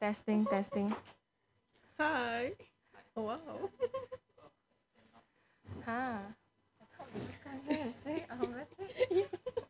Testing, testing. Hi. Oh, wow. Ha.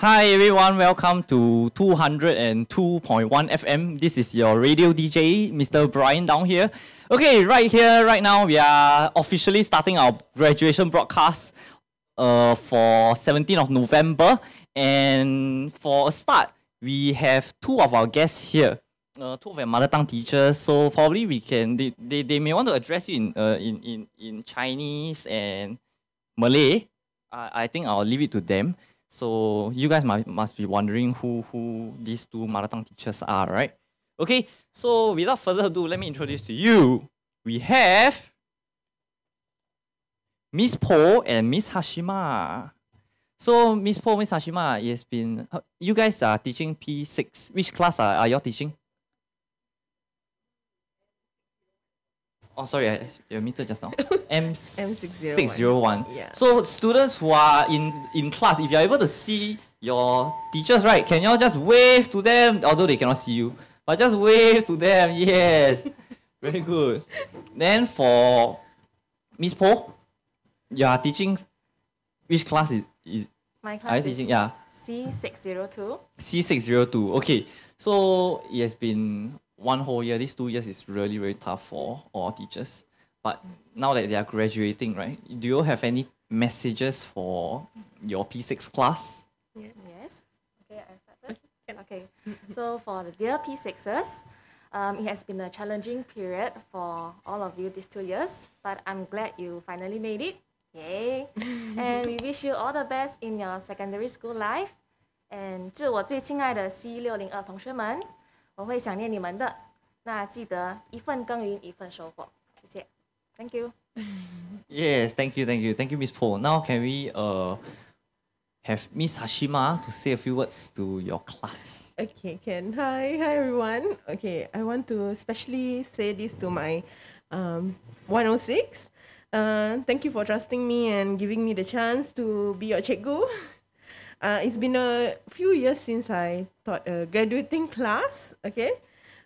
Hi everyone, welcome to 202.1 FM. This is your radio DJ, Mr. Brian down here. Okay, right here, right now, we are officially starting our graduation broadcast uh, for 17th of November. And for a start, we have two of our guests here, uh, two of our mother tongue teachers. So probably we can, they, they, they may want to address you in, uh, in, in, in Chinese and Malay. I I think I'll leave it to them. So you guys must, must be wondering who, who these two tongue teachers are, right? Okay, so without further ado, let me introduce to you. We have Miss Po and Miss Hashima. So Miss Po, Miss Hashima, it has been, you guys are teaching P6. Which class are, are you teaching? Oh, sorry, I, your meter just now. M601. Yeah. So students who are in, in class, if you're able to see your teachers, right, can y'all just wave to them, although they cannot see you, but just wave to them, yes. Very good. Then for Miss Po, you are teaching, which class is, is My are you class teaching? is Yeah. C602. C602. Okay, so it has been one whole year. These two years is really, really tough for all teachers. But now that they are graduating, right, do you have any messages for your P6 class? Yes. Okay, I started. Okay. So for the dear P6s, um, it has been a challenging period for all of you these two years, but I'm glad you finally made it. Yay! And we wish you all the best in your secondary school life. And 致我最亲爱的 C 六零二同学们， 我会想念你们的。那记得一份耕耘一份收获。谢谢，Thank you。 Yes, thank you, thank you, thank you, Miss Po. Now can we uh have Miss Hashima to say a few words to your class? Okay, can. Hi, hi everyone. Okay, I want to especially say this to my um, 106. Uh, thank you for trusting me and giving me the chance to be your cikgu. Uh, it's been a few years since I taught a graduating class. Okay,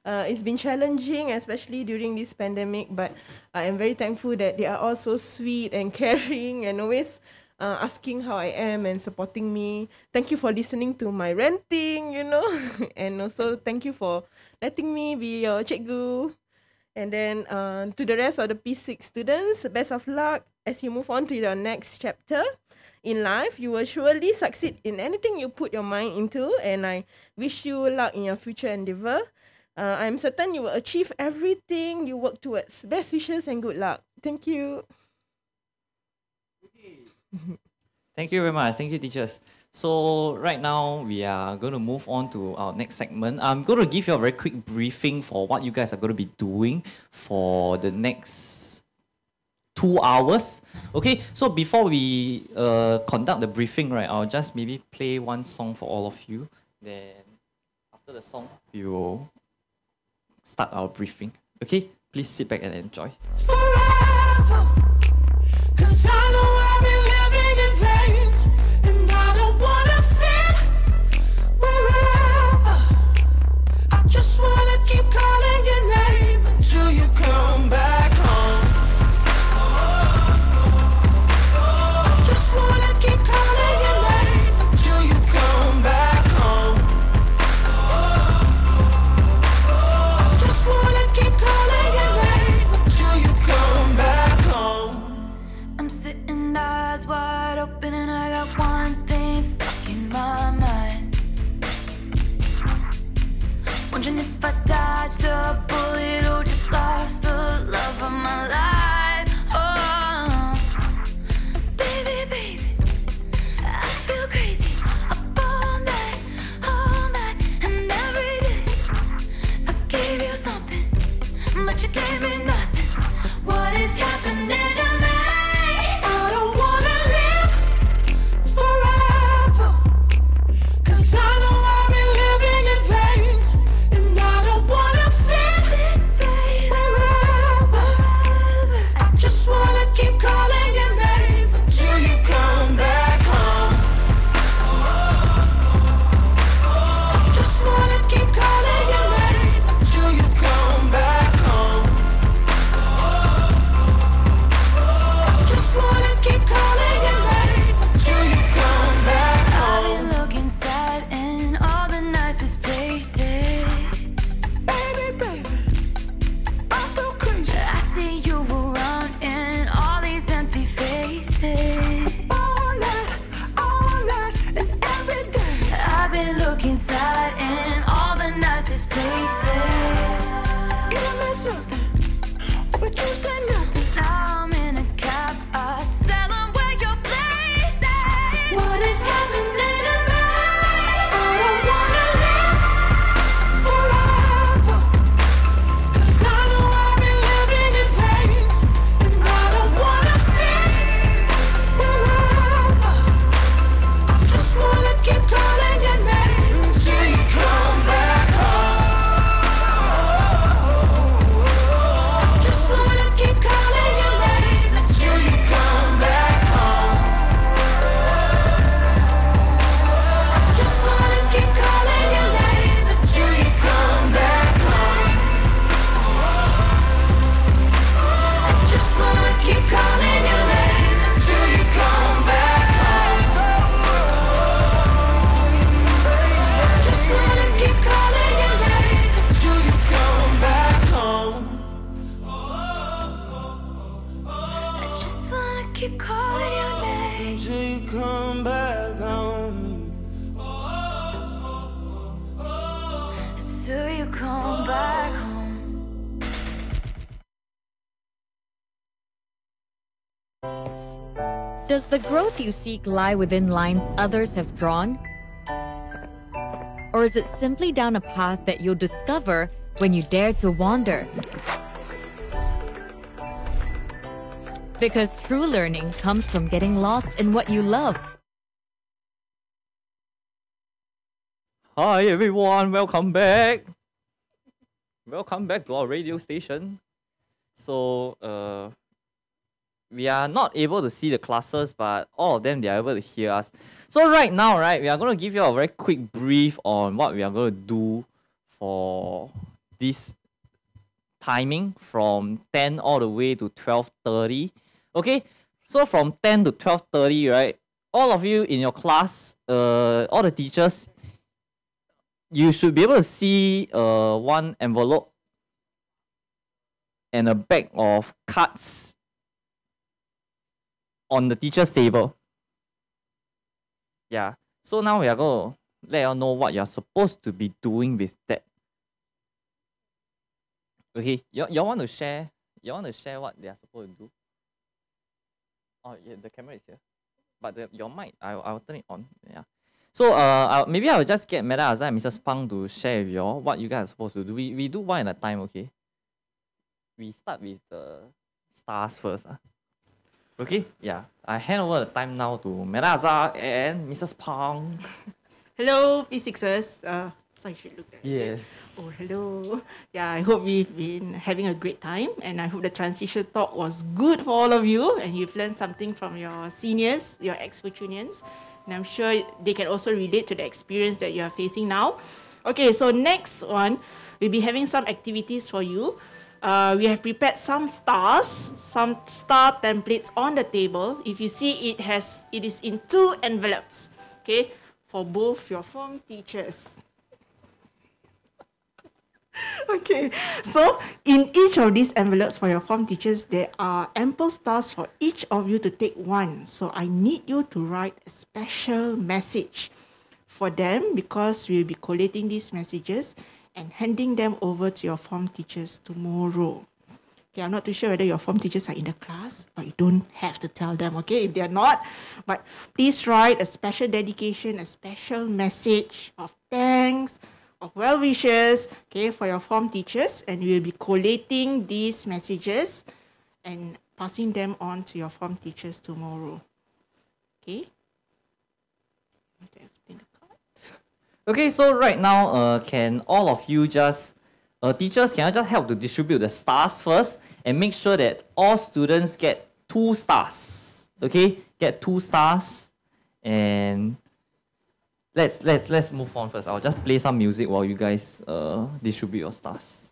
uh, it's been challenging, especially during this pandemic. But I am very thankful that they are all so sweet and caring and always uh, asking how I am and supporting me. Thank you for listening to my ranting, you know, and also thank you for letting me be your cikgu. And then uh, to the rest of the P6 students, best of luck as you move on to your next chapter in life. You will surely succeed in anything you put your mind into, and I wish you luck in your future endeavor. Uh, I'm certain you will achieve everything you work towards. Best wishes and good luck. Thank you. Thank you very much. Thank you, teachers. So right now we are going to move on to our next segment. I'm going to give you a very quick briefing for what you guys are going to be doing for the next two hours. Okay, so before we uh, conduct the briefing, right, I'll just maybe play one song for all of you. Then after the song, we will start our briefing. Okay, please sit back and enjoy. forever. Keep calling your name. Until you come back home. Till you come back home. Does the growth you seek lie within lines others have drawn? Or is it simply down a path that you'll discover when you dare to wander? Because true learning comes from getting lost in what you love. Hi everyone, welcome back. Welcome back to our radio station. So uh we are not able to see the classes, but all of them they are able to hear us. So right now, right, we are going to give you a very quick brief on what we are going to do for this timing from 10 all the way to 12:30. Okay? So from 10 to 12:30, right? All of you in your class, uh all the teachers you should be able to see uh one envelope and a bag of cards on the teacher's table. Yeah. So now we are going to let you know what you're supposed to be doing with that. Okay, you you want to share? You want to share what they are supposed to do? Oh yeah, the camera is here, but the, your mic, I I'll turn it on. Yeah. So uh, I'll, maybe I will just get Meta and Mrs. Pang to share with you all what you guys are supposed to do. We we do one at a time, okay? We start with the stars first. ah. Okay, yeah. I hand over the time now to Meta Azar and Mrs. Pang. Hello, P6ers. Uh, so I should look at Yes. Oh, hello. Yeah, I hope we've been having a great time and I hope the transition talk was good for all of you and you've learned something from your seniors, your ex-Fuchunians. And I'm sure they can also relate to the experience that you are facing now. Okay, so next one, we'll be having some activities for you. Uh, we have prepared some stars, some star templates on the table. If you see, it has it is in two envelopes. Okay, for both your form teachers. okay, so in each of these envelopes for your form teachers, there are ample stars for each of you to take one. So I need you to write a special message for them because we'll be collating these messages and handing them over to your form teachers tomorrow. Okay, I'm not too sure whether your form teachers are in the class, but you don't have to tell them, okay, if they're not. But please write a special dedication, a special message of thanks, of well wishes, okay, for your form teachers, and we'll be collating these messages and passing them on to your form teachers tomorrow. Okay? Okay, so right now, uh, can all of you just, uh, teachers, can I just help to distribute the stars first and make sure that all students get two stars? Okay, get two stars, and let's let's let's move on first. I'll just play some music while you guys uh distribute your stars.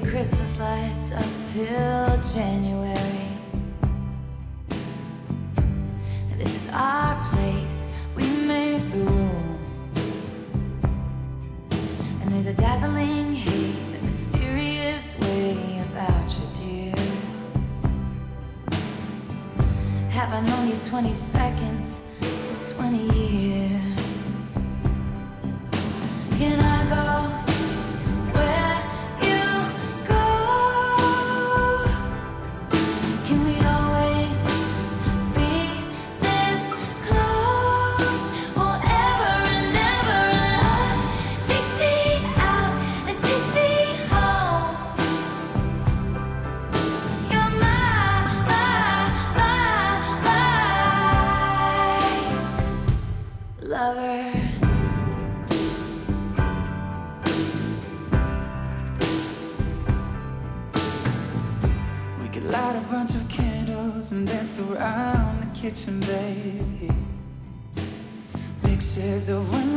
The Christmas lights up till January. This is our place, we make the rules. And there's a dazzling haze, a mysterious way about you, dear. 20 seconds kitchen, baby. Pictures of when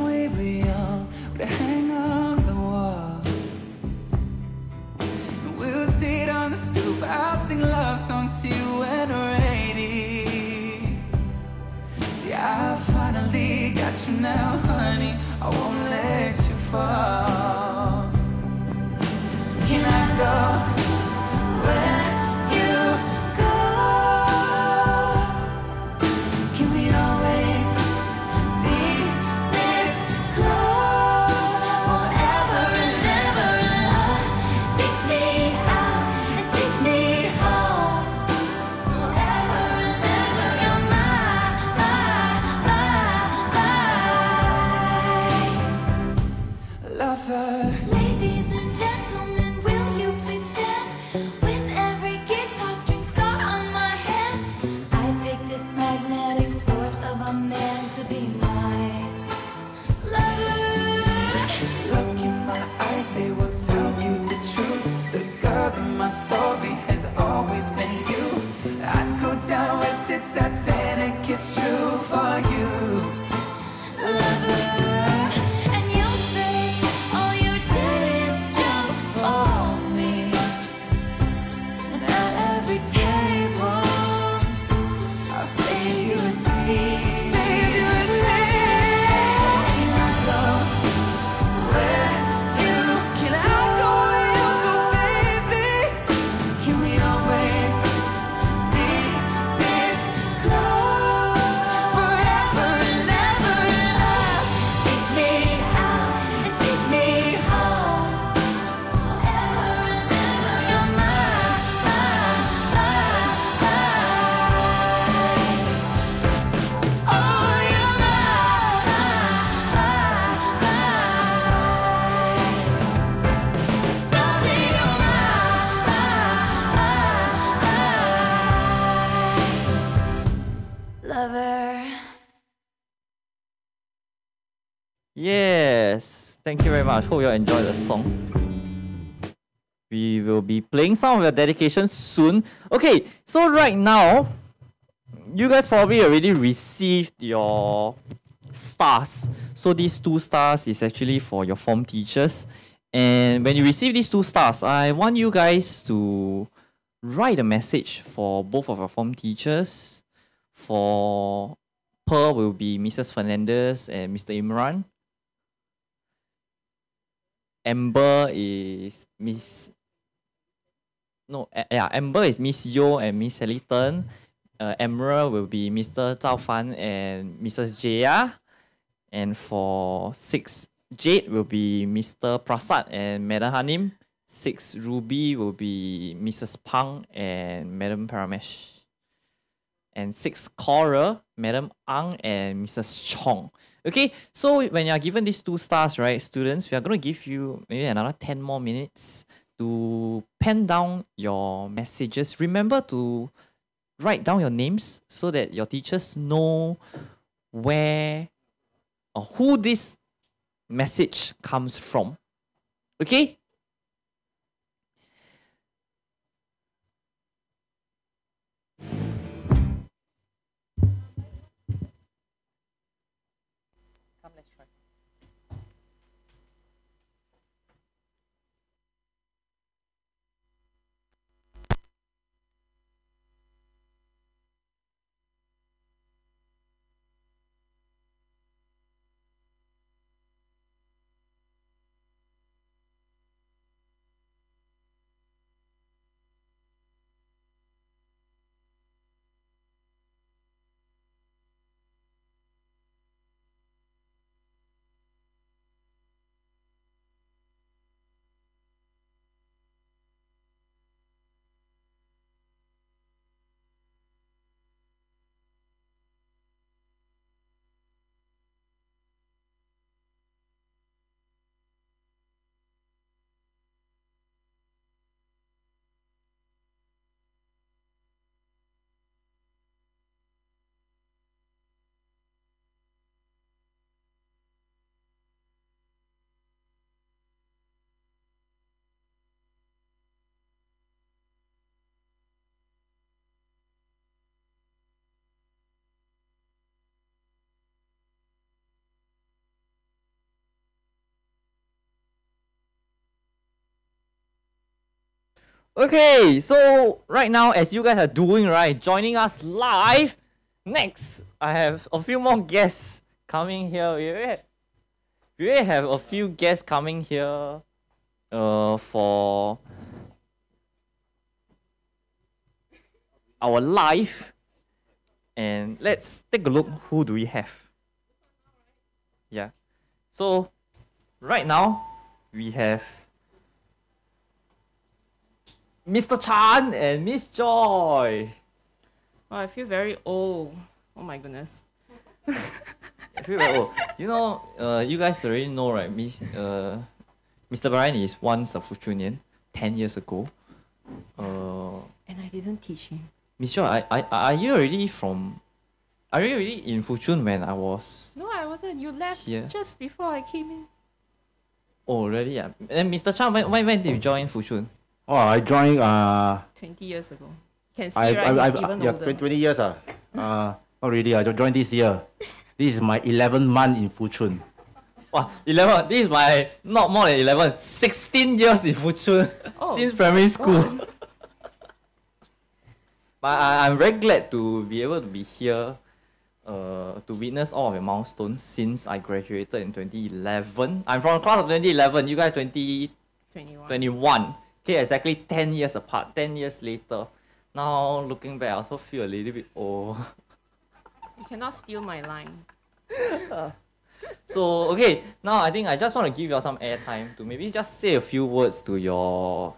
thank you very much. Hope you enjoy the song. We will be playing some of your dedications soon. Okay, so right now, you guys probably already received your stars. So these two stars is actually for your form teachers. And when you receive these two stars, I want you guys to write a message for both of your form teachers. For Pearl will be Mrs. Fernandez and Mr. Imran. Amber is Miss. No, a- yeah, Amber is Miss Yo and Miss Eliton. Uh, Emerald will be Mr. Zhao Fan and Mrs. Jaya. And for six, Jade will be Mr. Prasad and Madam Hanim. Six, Ruby will be Mrs. Pang and Madam Paramesh. And six, Cora, Madam Ang and Mrs. Chong. Okay, so when you are given these two stars, right, students, we are going to give you maybe another 10 more minutes to pen down your messages. Remember to write down your names so that your teachers know where or who this message comes from. Okay? Okay, so right now, as you guys are doing, right, joining us live, next, I have a few more guests coming here. We already have, we have a few guests coming here uh, for our live. And let's take a look who do we have. Yeah. So right now we have Mr. Chan and Miss Joy. Oh, I feel very old. Oh my goodness. I feel very old. You know, uh, you guys already know, right? Miss, uh, Mr. Brian is once a Fuchunian, 10 years ago. Uh, And I didn't teach him. Miss Joy, I, I, are you already from... Are you already in Fuchun when I was... No, I wasn't. You left Here. just before I came in. Oh, really? Yeah. And Mr. Chan, when, when, when did you join Fuchun? Oh, I joined. Uh, 20 years ago. Can see, I, right? I, I, even yeah, older. 20, 20 years. Uh, uh, not really. I joined this year. This is my 11th month in Fuchun. Wow, 11. This is my, not more than 11, 16 years in Fuchun Oh, since primary school. but I, I'm very glad to be able to be here uh, to witness all of your milestones since I graduated in 2011. I'm from class of 2011, you guys 2021. 21. Okay, exactly 10 years apart, 10 years later. Now looking back, I also feel a little bit old. You cannot steal my line. So okay, now I think I just want to give you all some airtime to maybe just say a few words to your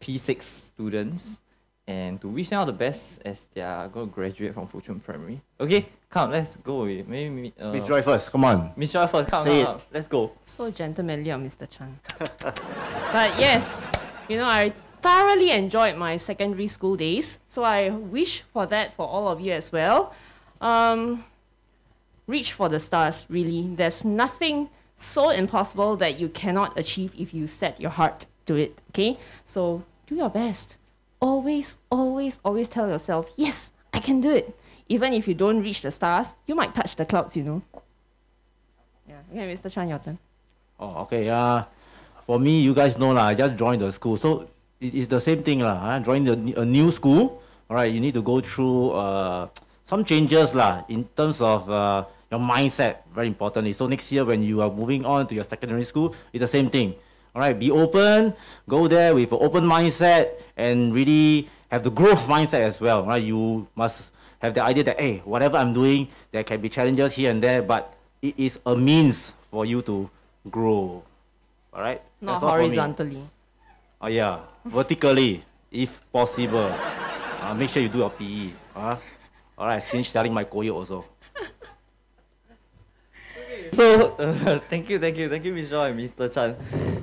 P6 students and to wish them all the best as they are going to graduate from Fuchun Primary. Okay, come, let's go. with- Maybe me- uh, Miss Joy first. Come on. Miss Joy first. Come, Say come, come. Let's go. So gentlemanly of Mr. Chan. but yes, you know, I thoroughly enjoyed my secondary school days. So I wish for that for all of you as well. Um, reach for the stars, really. There's nothing so impossible that you cannot achieve if you set your heart to it, okay? So do your best. Always, always, always tell yourself, yes, I can do it. Even if you don't reach the stars, you might touch the clouds, you know. Yeah, okay, Mr. Chan, your turn. Oh, okay. Uh, for me, you guys know lah. I just joined the school, so it, it's the same thing lah. Huh? Join the, a new school. All right, you need to go through uh, some changes lah in terms of uh, your mindset. Very importantly. So next year, when you are moving on to your secondary school, it's the same thing. All right, be open. Go there with an open mindset and really have the growth mindset as well. Right, you must have the idea that hey, whatever I'm doing, there can be challenges here and there, but it is a means for you to grow. All right. Not That's all for me. horizontally. Oh yeah, vertically if possible. Uh, make sure you do your PE. Uh, all right, finish selling my koyo also. So, uh, thank you, thank you, thank you, Miss Joy and Mr. Chan.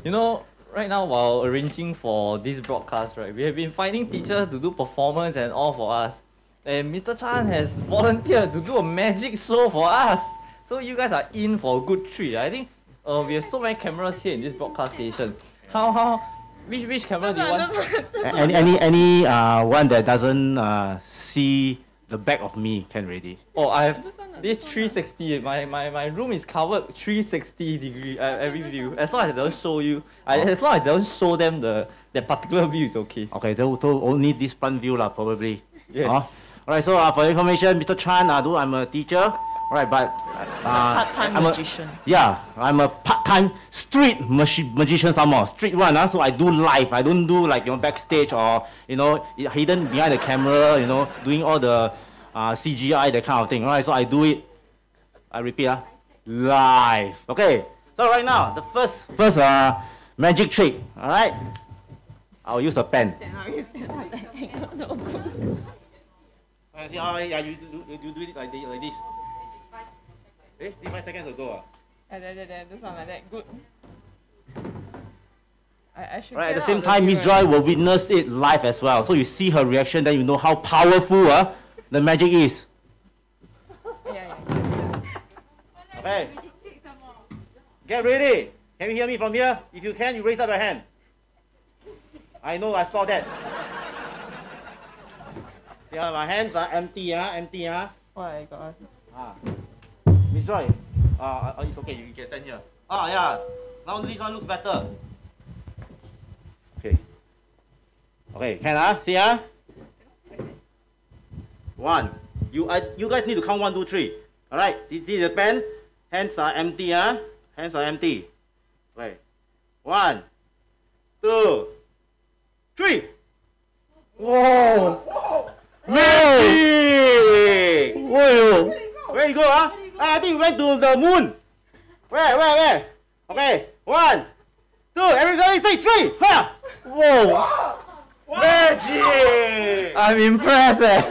You know, right now while arranging for this broadcast, right, we have been finding teachers to do performance and all for us. And Mr. Chan has volunteered to do a magic show for us. So you guys are in for a good treat. I think uh, we have so many cameras here in this broadcast station. How how which which camera do you want? Any any any uh, one that doesn't uh, see the back of me can ready. Oh, I have this 360. My, my, my room is covered 360 degree uh, every view. As long as I don't show you, I, as long as I don't show them the that particular view is okay. Okay, so, so only this front view lah probably. Yes. Huh? Alright, so uh, for information, Mr. Chan, uh, do I'm a teacher. Alright, but uh, Part-time I'm a- magician. Yeah, I'm a part-time street magi- magician somehow. Street one, uh, so I do live. I don't do like you know backstage or you know hidden behind the camera. You know, doing all the uh, CGI that kind of thing. Alright, so I do it. I repeat, uh, live. Okay, so right now the first first uh magic trick. Alright, I'll use a pen. I see how yeah, you, do, you do it like, like this. Eh, see five seconds ago. ah. This one like that, good. I, I should Right, at the same time, Miss. Joy will witness it live as well. So you see her reaction, then you know how powerful uh, the magic is. Yeah, yeah. Okay. Get ready. Can you hear me from here? If you can, you raise up your hand. I know, I saw that. Yeah, my hands are empty, ah, empty, ah. Oh my god. Ah. Miss Joy, uh, uh, it's okay, you can stand here. Ah, yeah. Now this one looks better. Okay. Okay, can ah? See ah? One. You I, you guys need to count one, two, three. Alright, this this is the pen. Hands are empty, ah? Hands are empty. Okay. One, two, three. Whoa! Whoa. Magic! Whoa! Where you go, ah? Ah, I think we went to the moon. Where, where, where? Okay, one, two, everybody say three. Ha! Whoa! Magic! I'm impressed eh.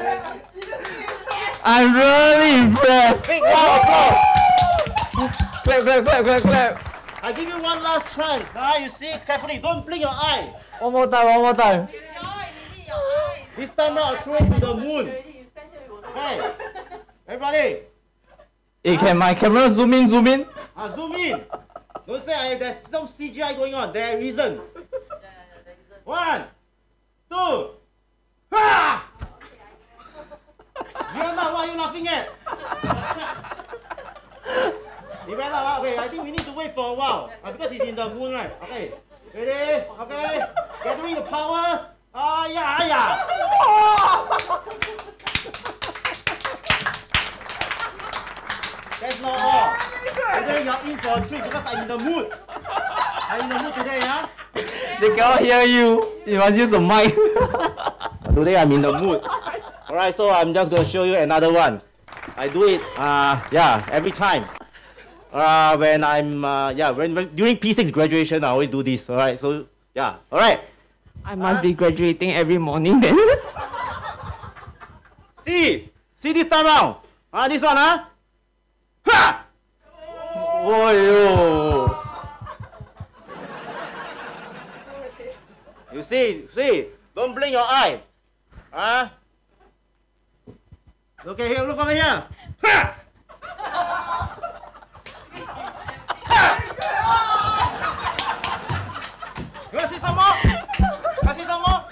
I'm really impressed. Big round of applause. Clap, clap, clap, clap, clap. I give you one last chance. Alright, you see carefully. Don't blink your eye. One more time, one more time. This time round, I'll throw it to the moon. Hey, everybody, Hey, can my camera zoom in, zoom in? uh, zoom in. Don't say I, there's some CGI going on. There isn't. One, two, ha! Fiona, what are you laughing at? Ivana, ah, okay, I think we need to wait for a while uh, because it's in the moon, right? Okay, ready? Okay, gathering the powers. Ah, yeah, ah, yeah. That's not all. Today you're in for a treat because I'm in the mood. I'm in the mood today, huh? They cannot hear you. You must use the mic. Today I'm in the mood. Alright, so I'm just gonna show you another one. I do it, uh, yeah, every time. Uh, when I'm, uh, yeah, when, when during P6 graduation, I always do this. Alright, so yeah, alright. I must be graduating every morning then. See, see this time round. Ah, this one, huh? Ha! Whoa! You see, see, don't blink your eye. Huh? Look at here, look over here. Ha! You see some more? Want to see some more?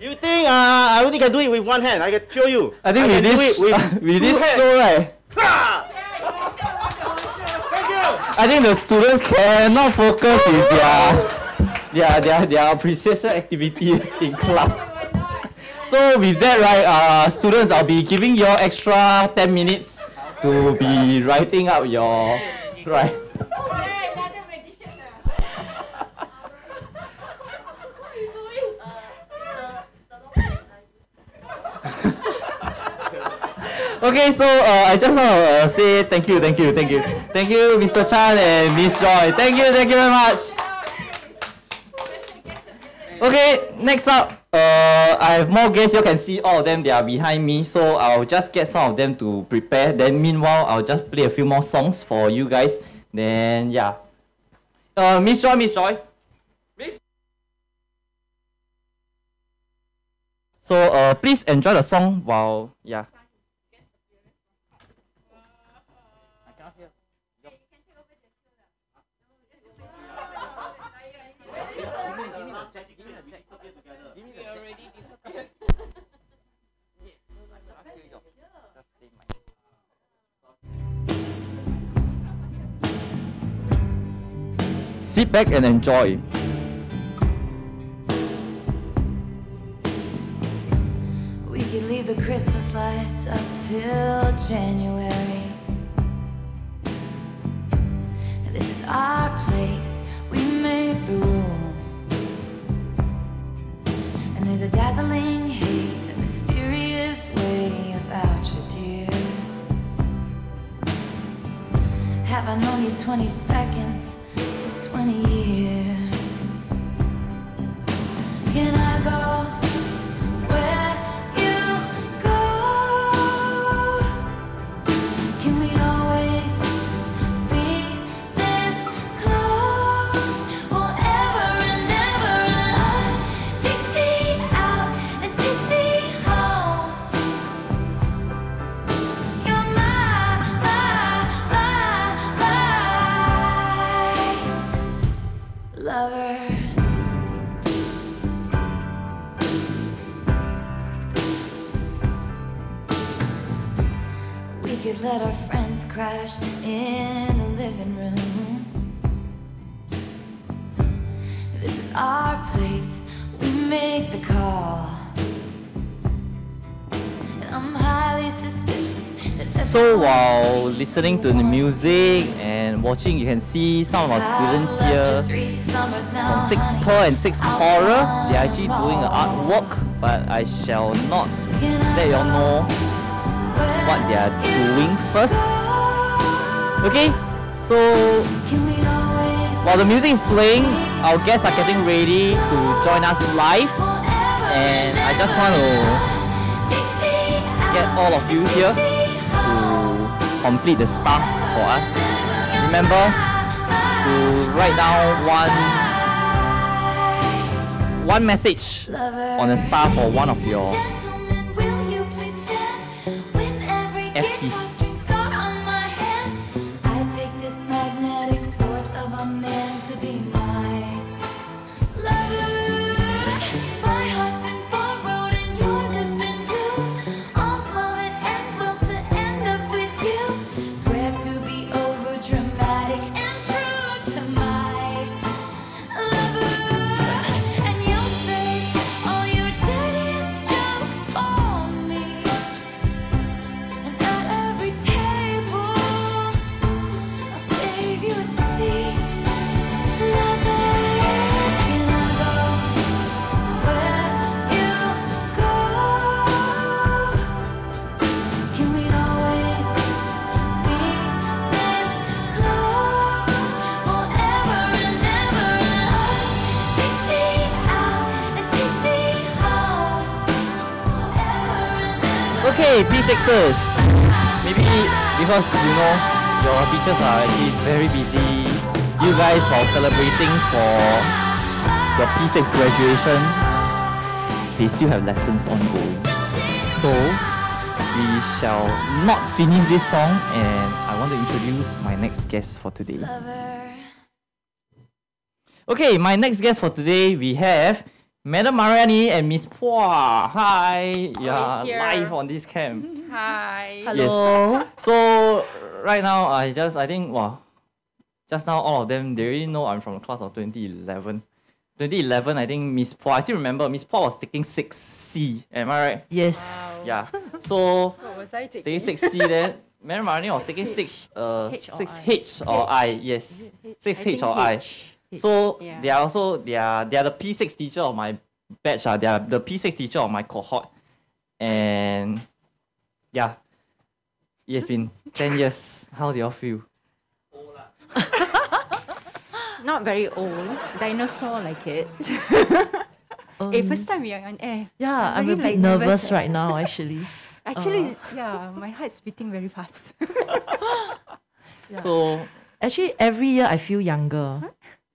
You think uh, I only can do it with one hand? I can show you. I think can with this, it with, with this show, right? Ha! I think the students cannot focus with their, their, their, their appreciation activity in class. So with that, right, uh, students, I'll be giving you extra 10 minutes to be writing out your, right. Okay, so uh, I just want to uh, say thank you, thank you, thank you. Thank you, Mr. Chan and Miss Joy. Thank you, thank you very much. Okay, next up, uh, I have more guests. You can see all of them. They are behind me. So I'll just get some of them to prepare. Then meanwhile, I'll just play a few more songs for you guys. Then yeah. Uh, Miss Joy, Miss Joy. So uh, please enjoy the song while yeah. Sit back and enjoy. We could leave the Christmas lights up till January. This is our place, we make the rules. And there's a dazzling haze, a mysterious way about you, dear. Have I known you 20 seconds 20 years? Can I go? Crash in the living room. This is our place. We make the call. And I'm highly suspicious So while listening to the music and watching, you can see some of our students here from 6 Per and 6 Horror. They're actually doing an artwork, but I shall not let you all know what they are doing first. Okay, so while the music is playing, our guests are getting ready to join us live, and I just want to get all of you here to complete the stars for us. Remember to write down one one message on a star for one of your FTs. P6s. Maybe because you know your teachers are actually very busy. You guys while celebrating for your P6 graduation, they still have lessons ongoing. So we shall not finish this song and I want to introduce my next guest for today. Okay, my next guest for today we have Madam Mariani and Miss Pua. Hi, yeah, here. live on this camp. Hi. Hello. Yes. So right now, I just I think wow, just now all of them they already know I'm from the class of 2011. 2011, I think Miss Pua. I still remember Miss Pua was taking six C. Am I right? Yes. Wow. Yeah. So What was I taking? taking six C then. Madam Mariani was taking six uh H or six I? H or I. Yes. Six H or I. So Yeah. they are also they are they are the P6 teacher of my batch. Uh, they are the P6 teacher of my cohort. And yeah. It has been 10 years. How do y'all feel? Not very old. Dinosaur like it. eh, first time we are on air. Yeah, I'm very, a bit like, nervous eh. right now, actually. Actually, yeah, my heart's beating very fast. So Actually, every year I feel younger.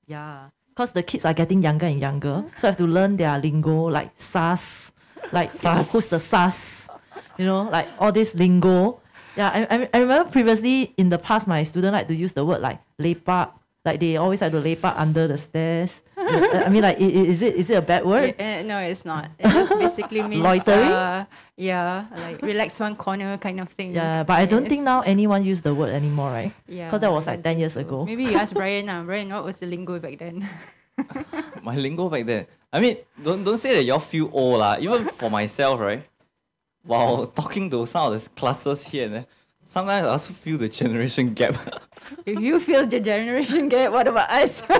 Yeah, because the kids are getting younger and younger, so I have to learn their lingo like SAS, like Sus. who's the SAS, you know, like all this lingo. Yeah, I, I, I remember previously in the past my student like to use the word like lepak, like they always like to lepak under the stairs. I mean, like, i- i- is it is it a bad word? Eh, no, it's not. It just basically means Loitering? Uh, yeah, like relax one corner kind of thing. Yeah, but I don't think now anyone use the word anymore, right? Yeah, Because that was like 10 years ago. Maybe you ask Brian now. Brian, what was the lingo back then? my lingo back then. I mean, don't don't say that y'all feel old lah. Even for myself, right? While talking to some of the classes here and there, sometimes I also feel the generation gap. if you feel the generation gap, what about us?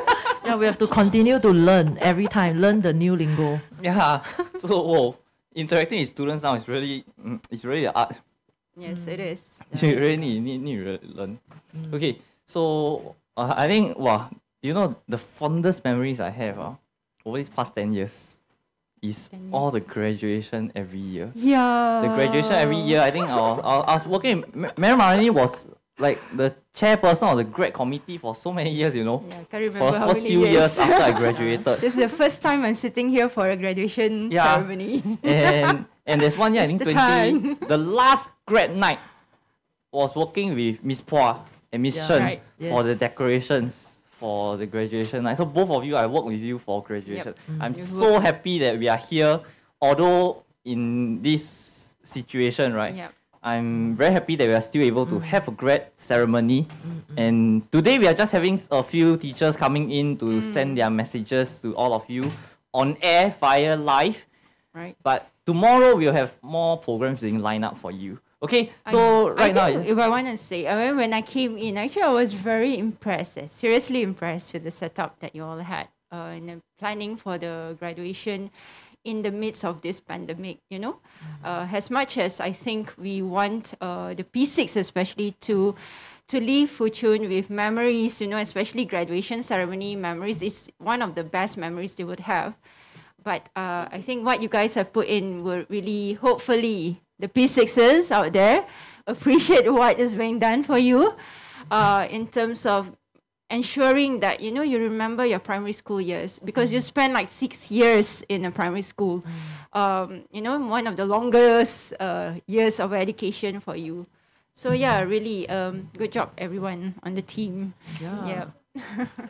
Yeah, we have to continue to learn every time, learn the new lingo. yeah. So whoa, interacting with students now is really mm, it's really an art. yes, it is. you really need, need, need to learn. Okay, so uh, I think wow, you know the fondest memories I have uh, over these past ten years is all the graduation every year. Yeah. The graduation every year. I think I was, I was- working. Mary Mariani was like the chairperson of the grad committee for so many years. You know, Yeah, I can't for remember the how first many few years years. after I graduated. This is the first time I'm sitting here for a graduation Yeah. ceremony. and and there's one year I It's think the twenty. time. The last grad night was working with Miss Pua and Miss Yeah. Shen Right. for the decorations for the graduation night. So both of you, I worked with you for graduation. I'm You've so happy that we are here, although in this situation, right? Yep. I'm very happy that we are still able to have a grad ceremony. And today we are just having a few teachers coming in to send their messages to all of you on air via live. Right. But tomorrow we'll have more programs being lined up for you. Okay, so I, right I now, if I want to say, I mean, when I came in, actually, I was very impressed, eh, seriously impressed with the setup that you all had uh, the planning for the graduation in the midst of this pandemic. You know, uh, as much as I think we want uh, the P6 especially to to leave Fuchun with memories, you know, especially graduation ceremony memories, is one of the best memories they would have. But uh, I think what you guys have put in will really, hopefully, the P6s out there appreciate what is being done for you uh, in terms of ensuring that, you know, you remember your primary school years because you spent like six years in a primary school. Um, you know, one of the longest uh, years of education for you. So yeah, really, um, good job everyone on the team. Yeah. Yep.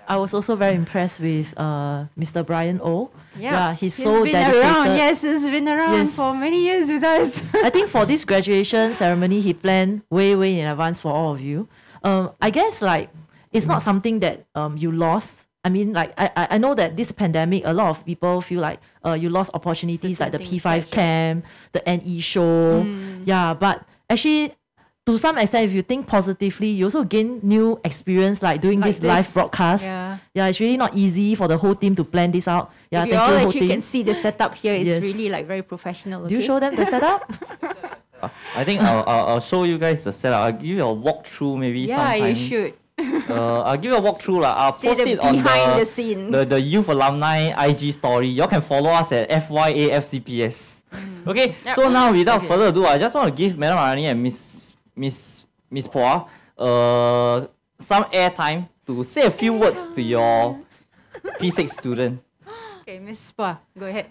I was also very impressed with uh, Mr. Brian O. Yeah, he's, he's so been dedicated. around. Yes, he's been around Yes. for many years with us. I think for this graduation ceremony, he planned way, way in advance for all of you. Um, I guess like it's not something that um you lost. I mean, like I, I know that this pandemic, a lot of people feel like uh you lost opportunities like the P5 that's right. camp, the NE show. Mm. Yeah, but actually to some extent, if you think positively, you also gain new experience like doing Like this, live broadcast. yeah. yeah, it's really not easy for the whole team to plan this out. Yeah, if you all you, actually team. can see the setup here is Yes. really like very professional. Do you show them the setup? I think I'll, I'll, I'll show you guys the setup. I'll give you a walkthrough maybe Yeah, sometime. you should. uh, I'll give you a walkthrough. lah. I'll See post the it on the, the scene. the, the youth alumni IG story. You all can follow us at FYAFCPS. Okay, Mm. Yep. so now without Okay. further ado, I just want to give Madam Mariani and Miss Miss Miss Pua uh, some airtime to say a few words to your P6 student. Okay, Miss Pua, go ahead.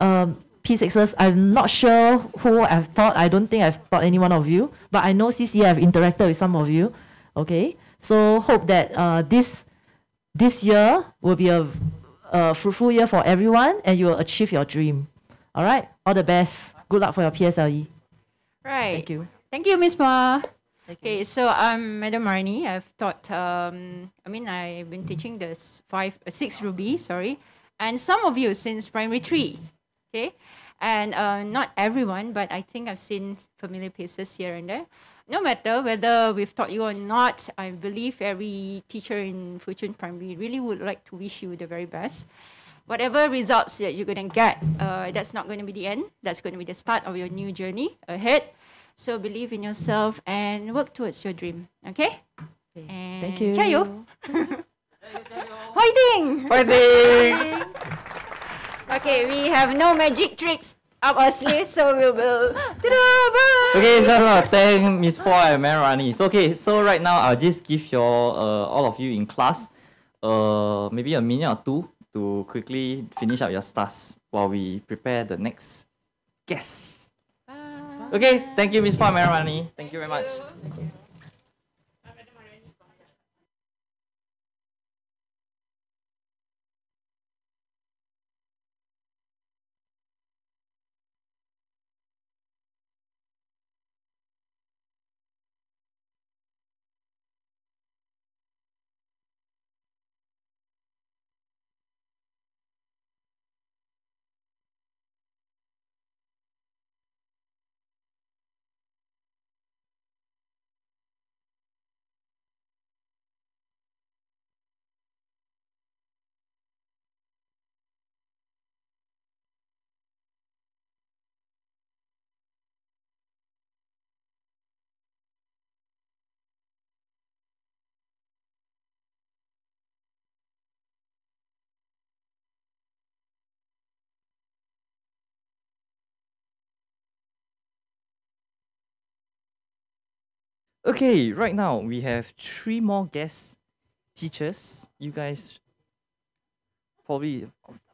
um, P6s, I'm not sure who I've taught. I don't think I've taught any one of you, but I know CCA I've interacted with some of you. Okay, so hope that uh, this this year will be a, a fruitful year for everyone, and you will achieve your dream. All right, all the best. Good luck for your PSLE. Right. Thank you. Thank you, Miss Ma. Okay, so I'm Madam Mariani. I've taught. Um, I mean, I've been teaching the five, uh, six Ruby, sorry, and some of you since primary three. Okay, and uh, not everyone, but I think I've seen familiar faces here and there. No matter whether we've taught you or not, I believe every teacher in Fuchun Primary really would like to wish you the very best. Whatever results that you're going to get, uh, that's not going to be the end. That's going to be the start of your new journey ahead. So believe in yourself and work towards your dream. Okay? And Thank you. Chayo. Fighting! Fighting! Okay, we have no magic tricks up our sleeve, so we will. Ta-da, bye! Okay, no, no, thank Miss Pua and Mariani. So okay, so right now I'll just give your uh, all of you in class uh maybe a minute or two to quickly finish up your stars while we prepare the next guest. Okay, thank you, Pua and Thank you very much. Okay, right now we have three more guest teachers. You guys probably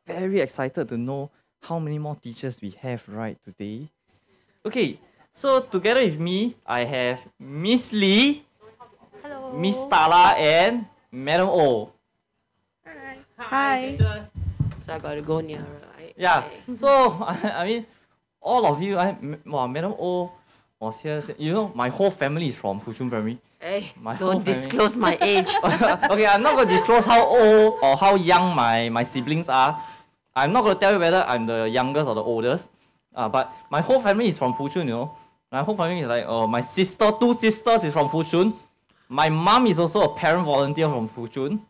very excited to know how many more teachers we have right today. Okay, so together with me, I have Miss Lee, Hello. Miss Tala, and Madam O. Hi. Hi. So I gotta go near, right? Yeah. So I, I mean, all of you, I wow, Madam O here. You know, my whole family is from Fuchun Primary. Hey, My don't disclose my age. okay, I'm not going to disclose how old or how young my, my siblings are. I'm not gonna tell you whether I'm the youngest or the oldest, uh, but my whole family is from Fuchun, you know. My whole family is like, uh, my sister, two sisters is from Fuchun. My mom is also a parent volunteer from Fuchun.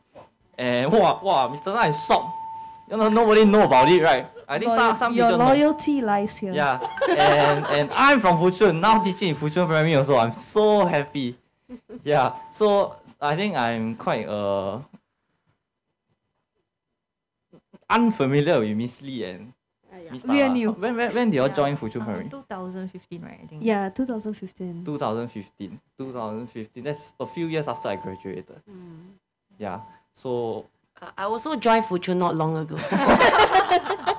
And wow, wow, Mr. Tan is shocked. You know, nobody know about it, right? I think some, some your people know. loyalty lies here. Yeah, and and I'm from Fuchun now teaching in Fuchun Primary also. I'm so happy. Yeah, so I think I'm quite uh unfamiliar with Miss Lee and Miss We are Tara. new. When when when did you all Yeah, join Fuchun uh, Primary? 2015, right? I think. Yeah, 2015. 2015. 2015. That's a few years after I graduated. Yeah. So Uh, I also joined Fuchun not long ago.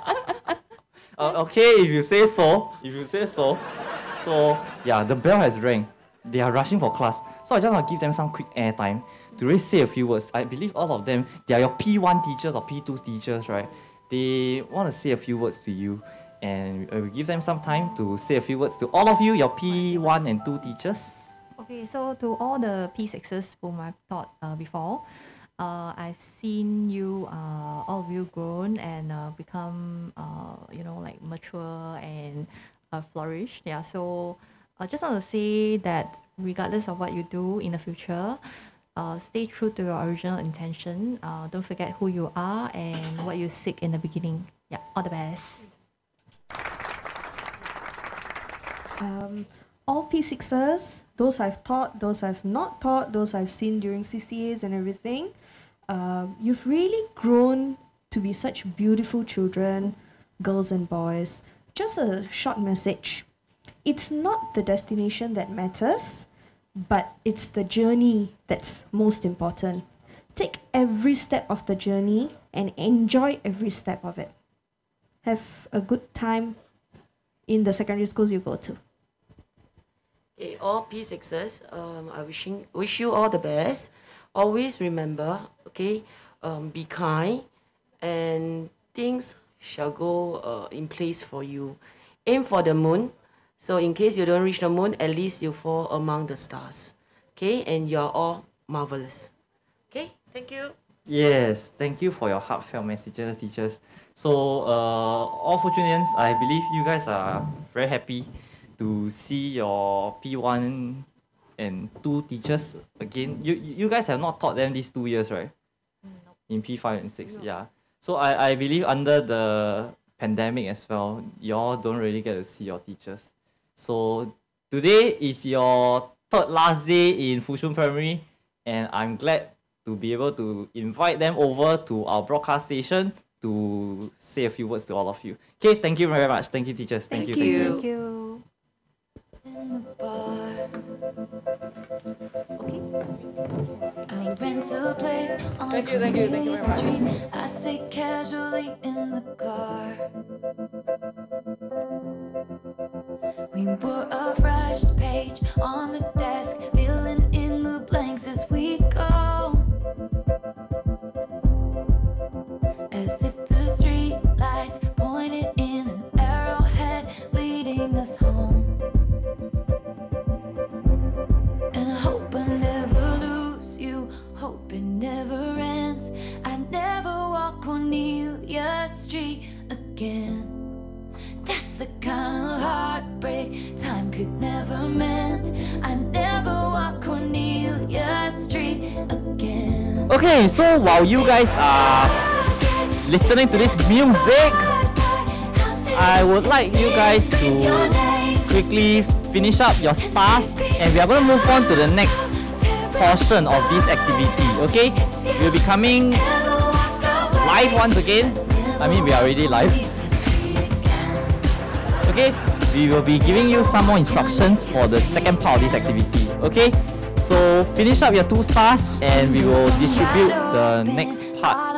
Uh, okay, if you say so, if you say so. So yeah, the bell has rang. They are rushing for class. So I just want to give them some quick air time to really say a few words. I believe all of them, they are your P1 teachers or P2 teachers, right? They want to say a few words to you. And uh, we give them some time to say a few words to all of you, your P1 and 2 teachers. Okay, so to all the P6s whom I've taught uh, before, uh, I've seen you, uh, all of you grown and uh, become, uh, you know, like mature and uh, flourished. Yeah, so I just want to say that regardless of what you do in the future, uh, stay true to your original intention. Uh, don't forget who you are and what you seek in the beginning. Yeah, all the best. Um, all P6s, those I've taught, those I've not taught, those I've seen during CCAs and everything, um, you've really grown to be such beautiful children, girls and boys. Just a short message. It's not the destination that matters, but it's the journey that's most important. Take every step of the journey and enjoy every step of it. Have a good time in the secondary schools you go to. Okay, all P6s, um, I wishing wish you all the best. Always remember, okay, um, be kind, and things shall go uh, in place for you. Aim for the moon, so in case you don't reach the moon, at least you fall among the stars. Okay, and you're all marvelous. Okay, thank you. Yes, thank you for your heartfelt messages, teachers. So, uh, all Fuchunians, I believe you guys are very happy to see your P1 and 2 teachers again. You you guys have not taught them these two years, right? In P5 and 6, yeah. So, I, I believe under the pandemic as well, you all don't really get to see your teachers. So, today is your third last day in Fuchun Primary, and I'm glad to be able to invite them over to our broadcast station to say a few words to all of you. Okay, thank you very much. Thank you, teachers. Thank, you. Thank you. I a place on Thank you, thank you, thank you very much. I sit casually in the car. We were a fresh page on the desk, filling in the blanks as again. That's the kind of heartbreak time could never mend. I never walk Cornelia Street again. Okay, so while you guys are listening to this music, I would like you guys to quickly finish up your stars and we are going to move on to the next portion of this activity. Okay, we'll be coming live once again. I mean, we are already live. Okay, we will be giving you some more instructions for the second part of this activity. Okay, so finish up your two stars and we will distribute the next part.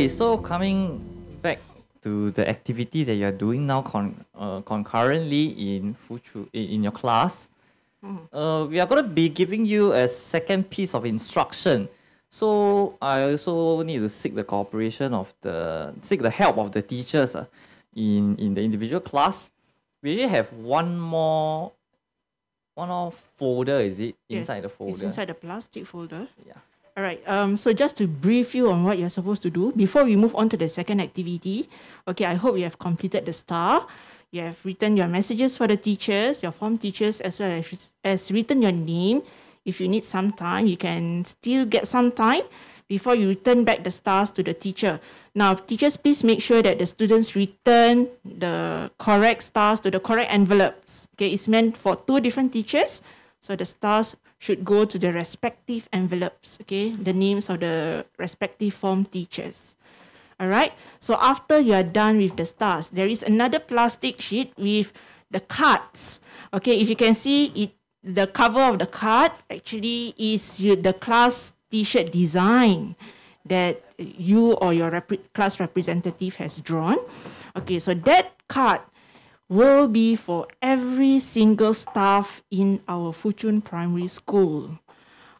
Okay, so coming back to the activity that you're doing now con- uh, concurrently in Fuchu in, your class, uh, we are going to be giving you a second piece of instruction. So I also need to seek the cooperation of the seek the help of the teachers uh, in in the individual class. We have one more one more folder. Is it Yes, inside the folder? It's inside the plastic folder. Yeah. All right. Um. So just to brief you on what you're supposed to do before we move on to the second activity. Okay. I hope you have completed the star. You have written your messages for the teachers, your form teachers, as well as as written your name. If you need some time, you can still get some time before you return back the stars to the teacher. Now, teachers, please make sure that the students return the correct stars to the correct envelopes. Okay, it's meant for two different teachers, so the stars should go to the respective envelopes. Okay, the names of the respective form teachers. All right. So after you are done with the stars, there is another plastic sheet with the cards. Okay, if you can see it, the cover of the card actually is the class T-shirt design that you or your rep- class representative has drawn. Okay, so that card will be for every single staff in our Fuchun Primary School.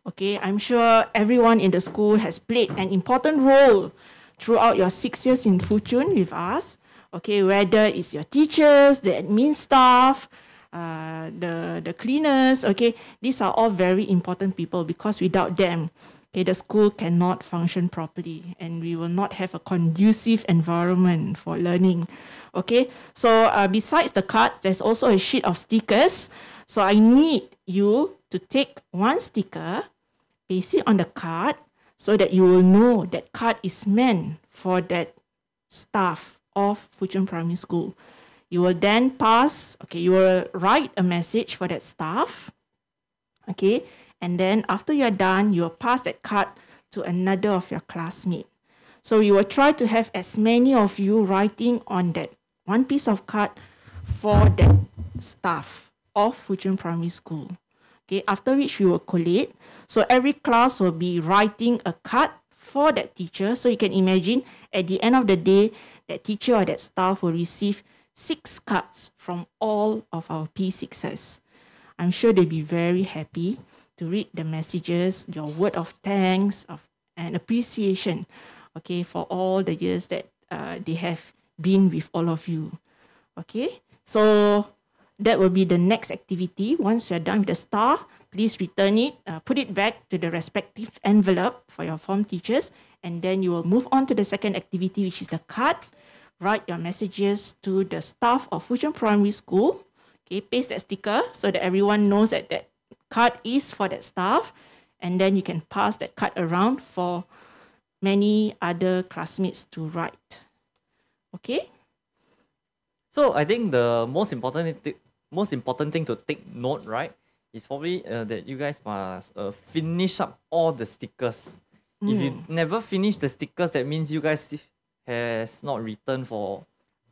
Okay, I'm sure everyone in the school has played an important role throughout your six years in Fuchun with us. Okay, whether it's your teachers, the admin staff, uh, the the cleaners. Okay, these are all very important people because without them, okay, the school cannot function properly, and we will not have a conducive environment for learning. Okay, so uh, besides the cards, there's also a sheet of stickers. So I need you to take one sticker, paste it on the card, so that you will know that card is meant for that staff of Fuchun Primary School. You will then pass, okay, you will write a message for that staff, okay, and then after you're done, you'll pass that card to another of your classmates. So you will try to have as many of you writing on that one piece of card for that staff of Fuchun Primary School. Okay, after which we will collate. So every class will be writing a card for that teacher. So you can imagine at the end of the day, that teacher or that staff will receive six cards from all of our P6s. I'm sure they'll be very happy to read the messages, your word of thanks of and appreciation, okay, for all the years that uh, they have been with all of you. Okay, so that will be the next activity. Once you're done with the star, please return it, uh, put it back to the respective envelope for your form teachers, and then you will move on to the second activity, which is the card. Write your messages to the staff of Fuchun Primary School. Okay, paste that sticker so that everyone knows that that card is for that staff, and then you can pass that card around for many other classmates to write. Okay. So I think the most important thi- most important thing to take note, right, is probably uh, that you guys must uh, finish up all the stickers. If you Mm. never finish the stickers, that means you guys has not written for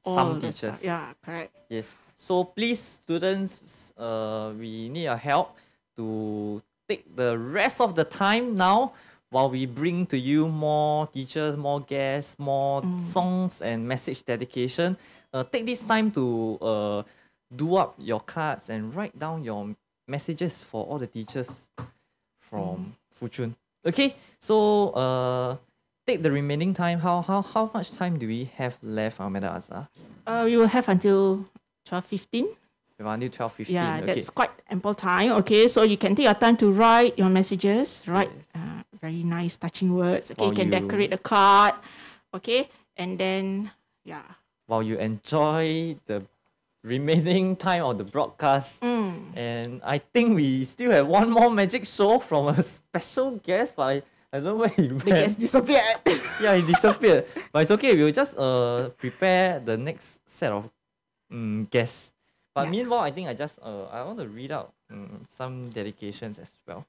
All some teachers. Yeah, correct. Yes. So please, students, uh, we need your help to take the rest of the time now while we bring to you more teachers, more guests, more songs and message dedication. Uh, take this time to uh, do up your cards and write down your messages for all the teachers from Fuchun. Okay, so uh, take the remaining time. How how how much time do we have left, Ahmeda Azhar? Uh, we will have until twelve fifteen. Until twelve fifteen. Yeah, okay. that's quite ample time. Okay, so you can take your time to write your messages. Write uh, very nice, touching words. Okay, While you can you- decorate the card. Okay, and then yeah. While you enjoy the remaining time of the broadcast, Mm. and I think we still have one more magic show from a special guest, but I, I don't know where he went. The guest disappeared. yeah, he disappeared. but it's okay. We'll just uh prepare the next set of um, guests. But meanwhile, I think I just uh I want to read out um, some dedications as well.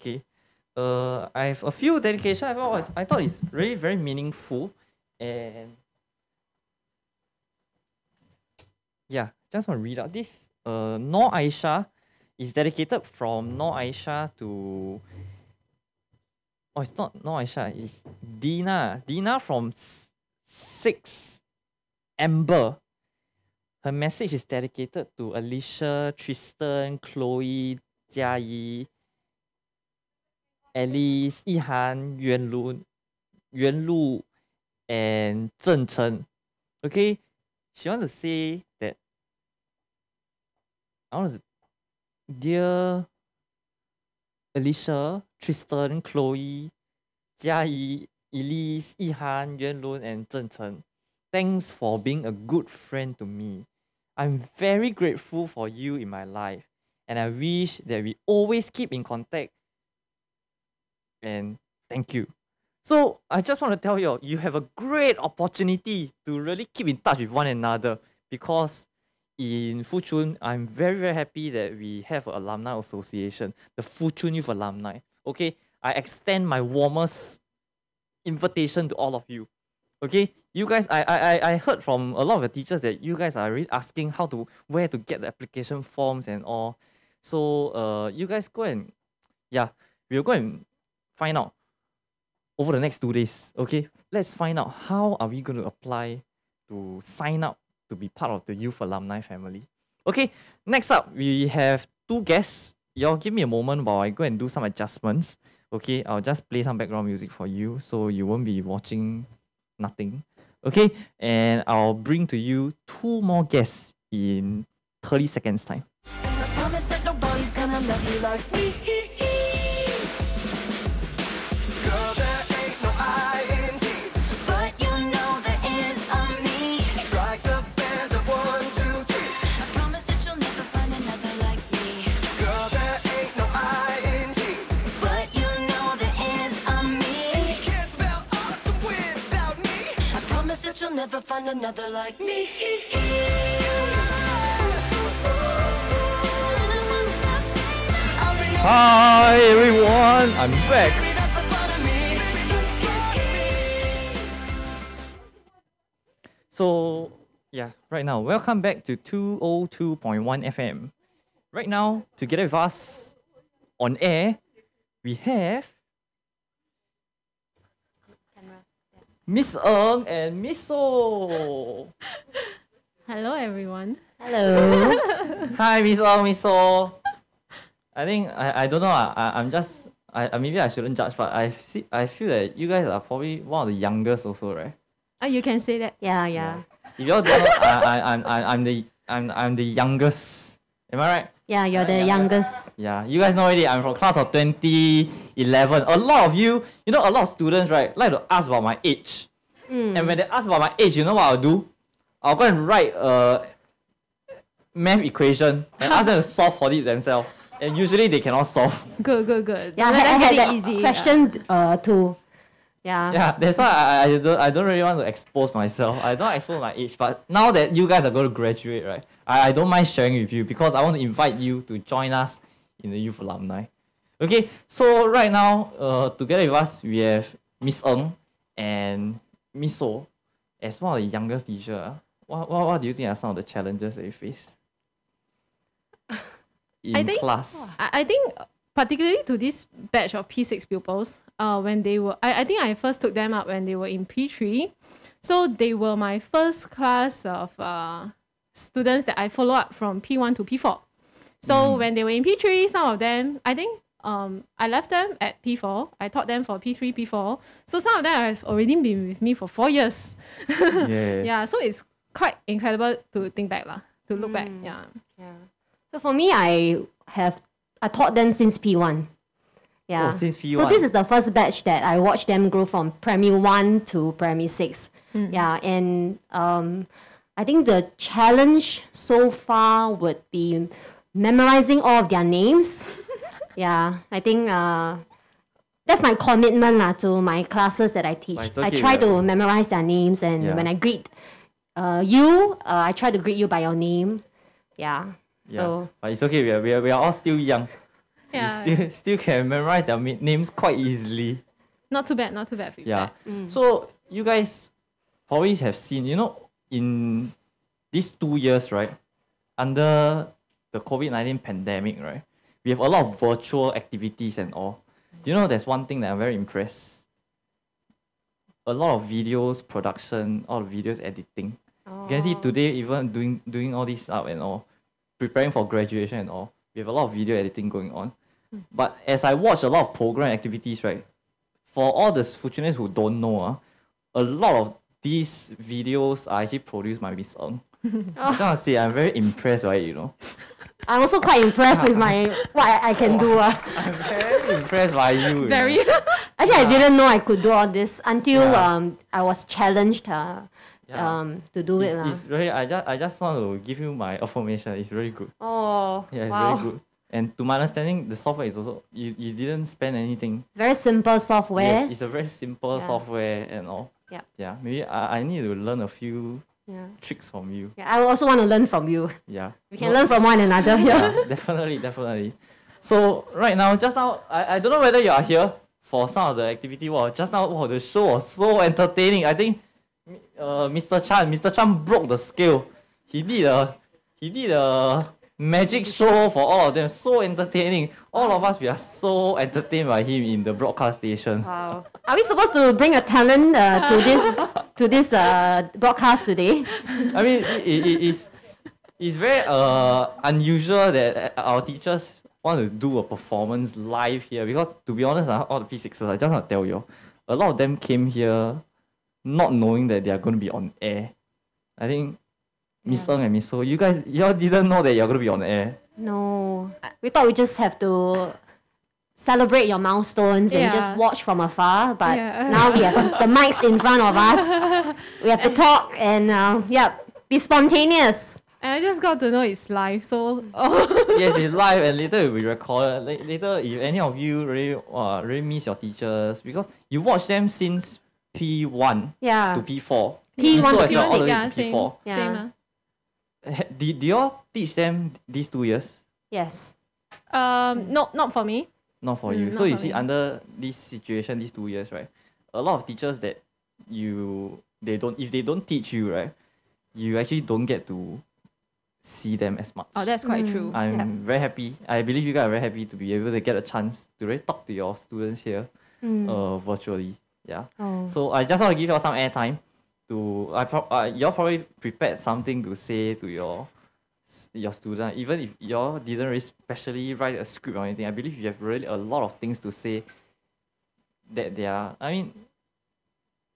Okay. Uh, I have a few dedications. I thought I thought it's really very meaningful, and yeah, just want to read out this. Uh, Nor Aisha is dedicated from Nor Aisha to Oh, it's not no Aisha. It's Dina. Dina from six. Amber. Her message is dedicated to Alicia, Tristan, Chloe, Jia Yi, Alice, Yihan, Yuan Lu, Yuan Lu, and Zheng Chen. Okay, she want to say that. I want to, dear Alicia, Tristan, Chloe, Jia Yi, Elise, Yihan, Yuan Lun, and Zheng Chen. Thanks for being a good friend to me. I'm very grateful for you in my life, and I wish that we always keep in contact. And thank you. So I just want to tell you, you have a great opportunity to really keep in touch with one another because in Fuchun, I'm very, very happy that we have an alumni association, the Fuchun Youth Alumni. Okay, I extend my warmest invitation to all of you. Okay, you guys, I, I, I- heard from a lot of the teachers that you guys are really asking how to, where to get the application forms and all. So, uh, you guys go and, yeah, we'll go and find out over the next two days. Okay, let's find out how are we going to apply to sign up to be part of the youth alumni family. Okay, next up we have two guests. Y'all give me a moment while I go and do some adjustments. Okay, I'll just play some background music for you so you won't be watching nothing. Okay, and I'll bring to you two more guests in 30 seconds time. You'll never find another like me. Hi everyone, I'm back. So yeah, right now, welcome back to 202.1 FM. Right now, together with us on air, we have Miss Ng and Miss So. Hello, everyone. Hello. Hi, Miss Ng, Miss So. I think I, I don't know. I, I I'm just I, I maybe I shouldn't judge, but I see I feel that you guys are probably one of the youngest also, right? Oh, you can say that. Yeah, yeah. If y'all don't know, I, I, I'm, I, I'm the I'm, I'm the youngest. Am I right? Yeah, you're the youngest. Yeah, you guys know already. I'm from class of 2011. A lot of you, you know, a lot of students, right, like to ask about my age. Mm. And when they ask about my age, you know what I'll do? I'll go and write a math equation and ask them to solve for it themselves. And usually they cannot solve. Good, good, good. Yeah, I That's had, I had that easy. question uh, too. Yeah. Yeah, that's why I, I don't I don't really want to expose myself. I don't expose my age, but now that you guys are going to graduate, right? I, I don't mind sharing with you because I want to invite you to join us in the youth alumni. Okay, so right now, uh, together with us we have Miss Ng and Miss So as one of the youngest teacher. What, what, what do you think are some of the challenges that you face in I think, class? I, I think particularly to this batch of P6 pupils, uh, when they were, I, I think I first took them up when they were in P3. So they were my first class of uh, students that I follow up from P1 to P4. So when they were in P3, some of them, I think um, I left them at P4. I taught them for P3, P4. So some of them have already been with me for four years. Yes. Yeah, so it's quite incredible to think back, lah, to look back. Yeah. Yeah. So for me, I have I taught them since P1. Yeah. Oh, since So P1. So this is the first batch that I watched them grow from primary one to primary six. Mm. Yeah, and um, I think the challenge so far would be memorizing all of their names. yeah, I think uh, that's my commitment lah, to my classes that I teach. But it's I try we are- to memorize their names, and Yeah. when I greet uh, you, uh, I try to greet you by your name. Yeah. Yeah. So But it's okay. We are, we are, we are all still young. Yeah. We still, still can memorize their ma- names quite easily. Not too bad, not too bad. Yeah. feedback. So you guys always have seen, you know, in these two years, right, under the COVID 19 pandemic, right, we have a lot of virtual activities and all. You know, there's one thing that I'm very impressed. A lot of videos production, all videos editing. You can see today even doing doing all this up and all, preparing for graduation and all. We have a lot of video editing going on. But as I watch a lot of program activities, right, for all the Fuchunians who don't know, uh, a lot of these videos are actually produced by Miss Ng. I just want to say I'm very impressed by it, you know. I'm also quite impressed with my what I, I can do. Uh. I'm very impressed by you. you Very. know. Actually, I didn't know I could do all this until Yeah. um I was challenged uh, Yeah. um to do it's, it. lah. it's really I just I just want to give you my affirmation. It's really good. Oh, Yeah, it's wow. very good. And to my understanding, the software is also you, you didn't spend anything. It's very simple software. Yes, it's a very simple Yeah. software and all. Yep. Yeah, maybe I, I need to learn a few Yeah. tricks from you. Yeah, I also want to learn from you. Yeah. We can learn from one another. yeah, definitely, definitely. So right now, just now, I, I don't know whether you are here for some of the activity. Wow, just now, wow, the show was so entertaining. I think, uh, Mr. Chan, Mr. Chan broke the scale. He did a, he did a magic show for all of them. So entertaining. All of us, we are so entertained by him in the broadcast station. Wow. Are we supposed to bring a talent uh, to this to this uh, broadcast today? I mean, it, it, it is it's very uh, unusual that uh, our teachers want to do a performance live here because to be honest, uh, all the P6s, I just want to tell you, a lot of them came here not knowing that they are going to be on air. I think Miss Ng and Miss So, you guys, y'all didn't know that you're going to be on air. No, we thought we just have to celebrate your milestones and just watch from afar. But Yeah. now we have the mics in front of us. We have to talk and uh, yeah, be spontaneous. And I just got to know it's live, so oh. yes, it's live and later it will be recorded. Later, if any of you really, uh, really miss your teachers because you watch them since P1 Yeah. to P4. P1 to as well, all the way P6. to Yeah, Did, did you all teach them these two years? Yes. Um, no, not for me. Not for Mm, you. not So you see, me. under this situation, these two years, right? A lot of teachers that you they don't if they don't teach you, right, you actually don't get to see them as much. Oh, that's quite true. I'm very happy. I believe you guys are very happy to be able to get a chance to really talk to your students here, Mm. uh, virtually. Yeah. Oh. So I just want to give you all some airtime. To I pro- uh, you all probably prepared something to say to your your student, even if you all didn't really specially write a script or anything. I believe you have really a lot of things to say. That they are. I mean,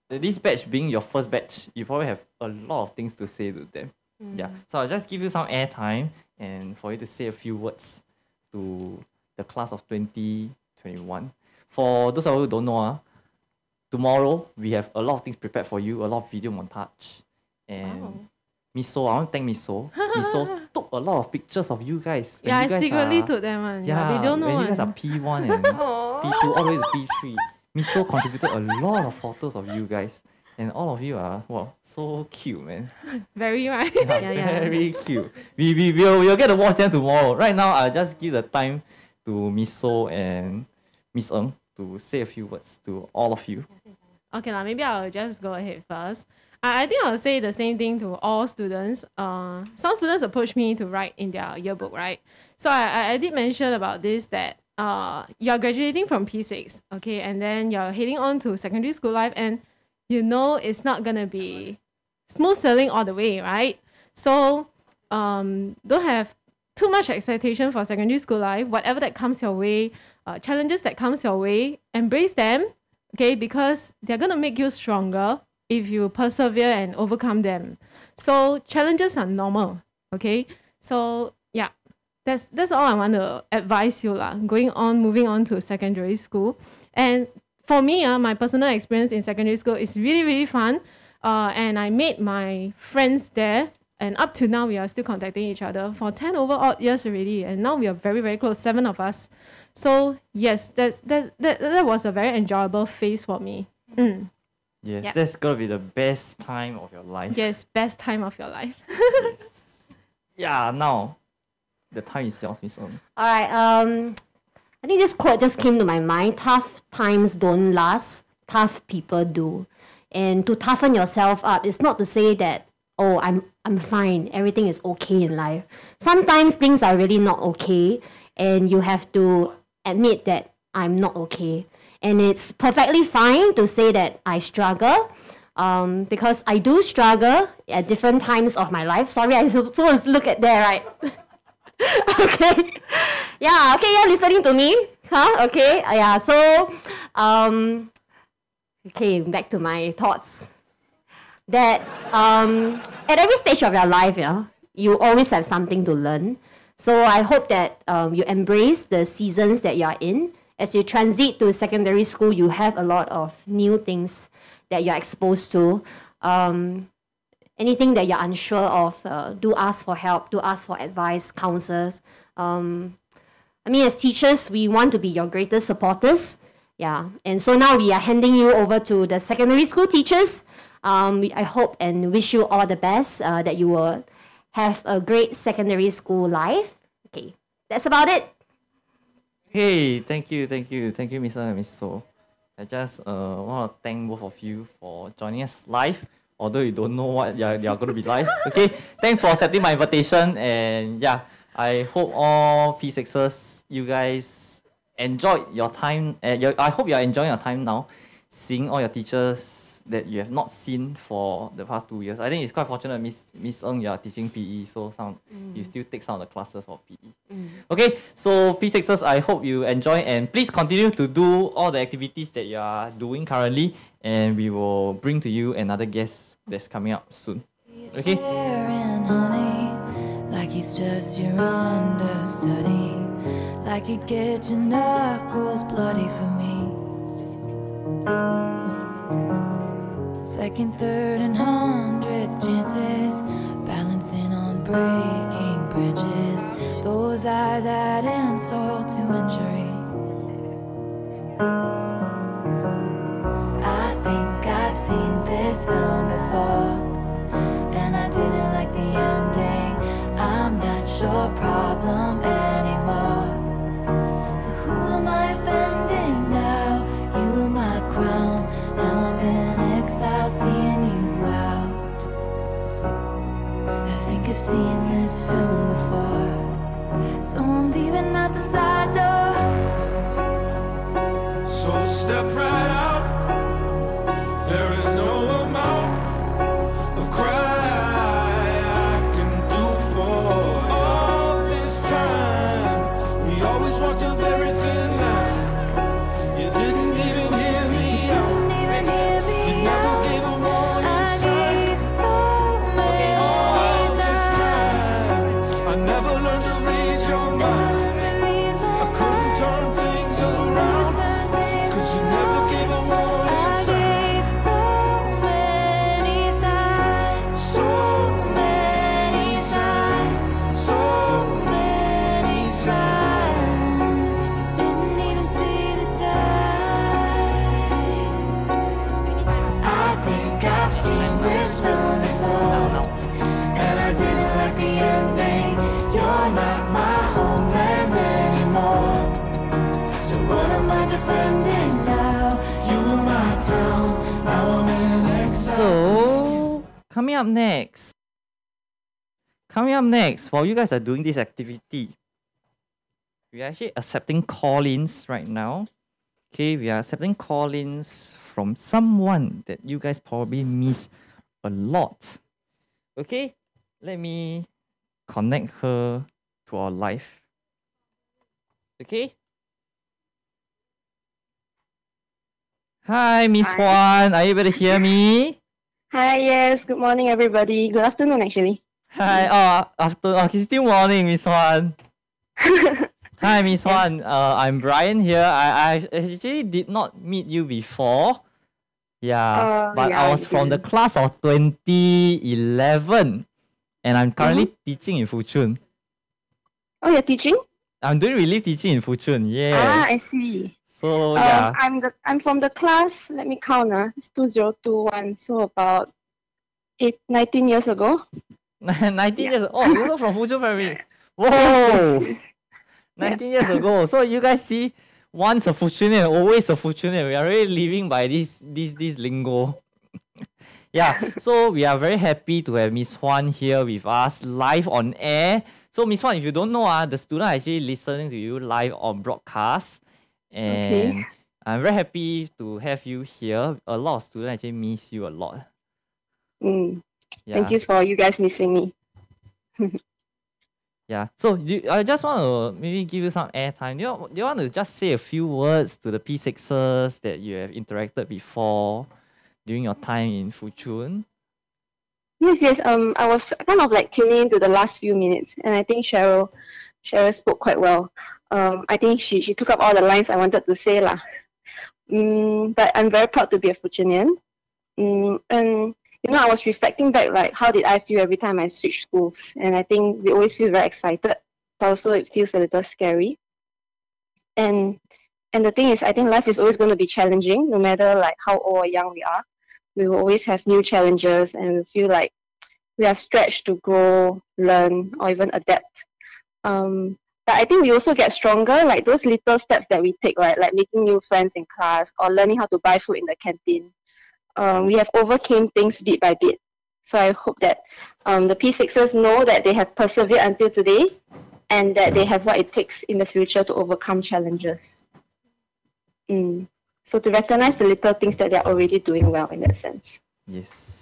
this batch being your first batch, you probably have a lot of things to say to them. Yeah. So I'll just give you some airtime and for you to say a few words to the class of 2021. For those of you who don't know, ah, tomorrow we have a lot of things prepared for you, a lot of video montage. And Miss So, I want to thank Miss So. Miss So took a lot of pictures of you guys. when Yeah, you I secretly are- took them one. Yeah, Yeah, they don't know when you guys are. P1 and P2 all the way to P3. Miss So contributed a lot of photos of you guys. And all of you are, wow, so cute, man. Very right. Yeah, Very cute. We, we, we'll, we'll get to watch them tomorrow. Right now, I'll just give the time to Miss So and Miss Ng to say a few words to all of you. Okay, lah. maybe I'll just go ahead first. I, I think I'll say the same thing to all students. Uh, some students approach me to write in their yearbook, right? So I, I, I did mention about this that uh, you're graduating from P6, okay, and then you're heading on to secondary school life, and you know it's not gonna be smooth sailing all the way, right? So um, don't have too much expectation for secondary school life. Whatever that comes your way, uh, challenges that comes your way, embrace them, okay, because they're gonna make you stronger if you persevere and overcome them. So challenges are normal, okay. So yeah, that's that's all I want to advise you lah. Going on, moving on to secondary school, and for me, uh, my personal experience in secondary school is really really fun. Uh, and I made my friends there, and up to now we are still contacting each other for ten over odd years already, and now we are very very close, seven of us. So yes, that's that's that that was a very enjoyable phase for me. Mm. Yes, Yeah. that's gonna be the best time of your life. Yes, best time of your life. Yeah, now the time is yours, Miss Ng. All right. Um, I think this quote just came to my mind. Tough times don't last. Tough people do. And to toughen yourself up is not to say that oh I'm I'm fine. Everything is okay in life. Sometimes things are really not okay, and you have to admit that I'm not okay. And it's perfectly fine to say that I struggle. Um, because I do struggle at different times of my life. Sorry, I supposed to look at there, right? okay. Yeah, okay, you're listening to me. Huh? Okay. Yeah, so um okay, back to my thoughts. That um at every stage of your life, yeah, you always have something to learn. So I hope that um, you embrace the seasons that you are in. As you transit to secondary school, you have a lot of new things that you're exposed to. Um, anything that you're unsure of, uh, do ask for help, do ask for advice, counsels. Um, I mean, as teachers, we want to be your greatest supporters. Yeah, and so now we are handing you over to the secondary school teachers. Um, I hope and wish you all the best, uh, that you will have a great secondary school life. Okay, that's about it. Hey, thank you, thank you, thank you, Mr. and Miss So. I just uh, want to thank both of you for joining us live, although you don't know what you're, you're going to be live. Okay, thanks for accepting my invitation. And yeah, I hope all P6ers, you guys enjoyed your time. Uh, your, I hope you're enjoying your time now, seeing all your teachers that you have not seen for the past two years. I think it's quite fortunate, Miss Miss Ng, you are teaching PE, so some you Mm. still take some of the classes for PE. Mm. Okay, so P6ers, I hope you enjoy and please continue to do all the activities that you are doing currently, and we will bring to you another guest that's coming up soon. Okay. Like he's just your understudy. Like he'd get your knuckles bloody for me. Second, third, and hundredth chances, balancing on breaking branches. Those eyes add insult to injury. I think I've seen this film before, and I didn't like the ending. I'm not your problem anymore. Exile, seeing you out. I think I've seen this film before, so I'm leaving out the side door. So step right coming up next, coming up next, while you guys are doing this activity, we are actually accepting call-ins right now. Okay, we are accepting call-ins from someone that you guys probably miss a lot. Okay, let me connect her to our live. Okay. Hi, Miss Hi. Huan. Are you able to hear me? Hi, yes. Good morning, everybody. Good afternoon, actually. Hi. Oh, after oh, it's still morning, Miss Huan. Hi, Miss Huan. Uh, I'm Brian here. I, I actually did not meet you before. Yeah, Uh, but yeah, I was from the class of 2011, and I'm currently Mm-hmm. teaching in Fuchun. Oh, you're teaching? I'm doing relief teaching in Fuchun. Yes. Ah, I see. So Um, yeah, I'm the I'm from the class. Let me count. Uh, it's two zero two one. So about eight, 19 years ago. 19 years. Oh, you're from Fuchun Primary. Whoa. 19 years ago. So you guys see, once a Fuchunian, always a Fuchunian. We are really living by this this this lingo. yeah. So we are very happy to have Miss Huan here with us live on air. So Miss Huan, if you don't know, ah, the student actually listening to you live on broadcast, and Okay. I'm very happy to have you here. A lot of students actually miss you a lot. Mm. Yeah. Thank you for you guys missing me. Yeah. So do, I just want to maybe give you some airtime. Do you, do you want to just say a few words to the P6ers that you have interacted before during your time in Fuchun? Yes, yes. Um, I was kind of like tuning into the last few minutes, and I think Cheryl, Cheryl spoke quite well. Um, I think she she took up all the lines I wanted to say lah. Mm, but I'm very proud to be a Fuchunian. Mm, and you know, I was reflecting back like how did I feel every time I switch schools, and I think we always feel very excited, but also it feels a little scary. And and the thing is, I think life is always going to be challenging, no matter like how old or young we are we will always have new challenges and we feel like we are stretched to grow, learn, or even adapt. Um, but I think we also get stronger, like those little steps that we take, right? Like making new friends in class or learning how to buy food in the canteen. Um, we have overcame things bit by bit. So I hope that um, the P6ers know that they have persevered until today and that they have what it takes in the future to overcome challenges. Mm. So to recognize the little things that they're already doing well in that sense. Yes.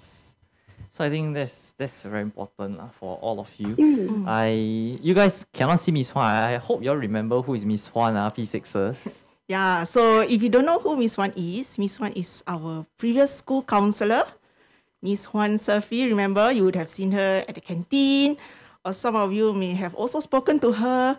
So I think that's that's very important lah for all of you. Mm. I you guys cannot see Miss Huan. I hope you all remember who is Miss Huan, ah, P6ers. Yeah, so if you don't know who Miss Huan is, Miss Huan is our previous school counselor. Miss Huan Surfi, remember you would have seen her at the canteen, or some of you may have also spoken to her,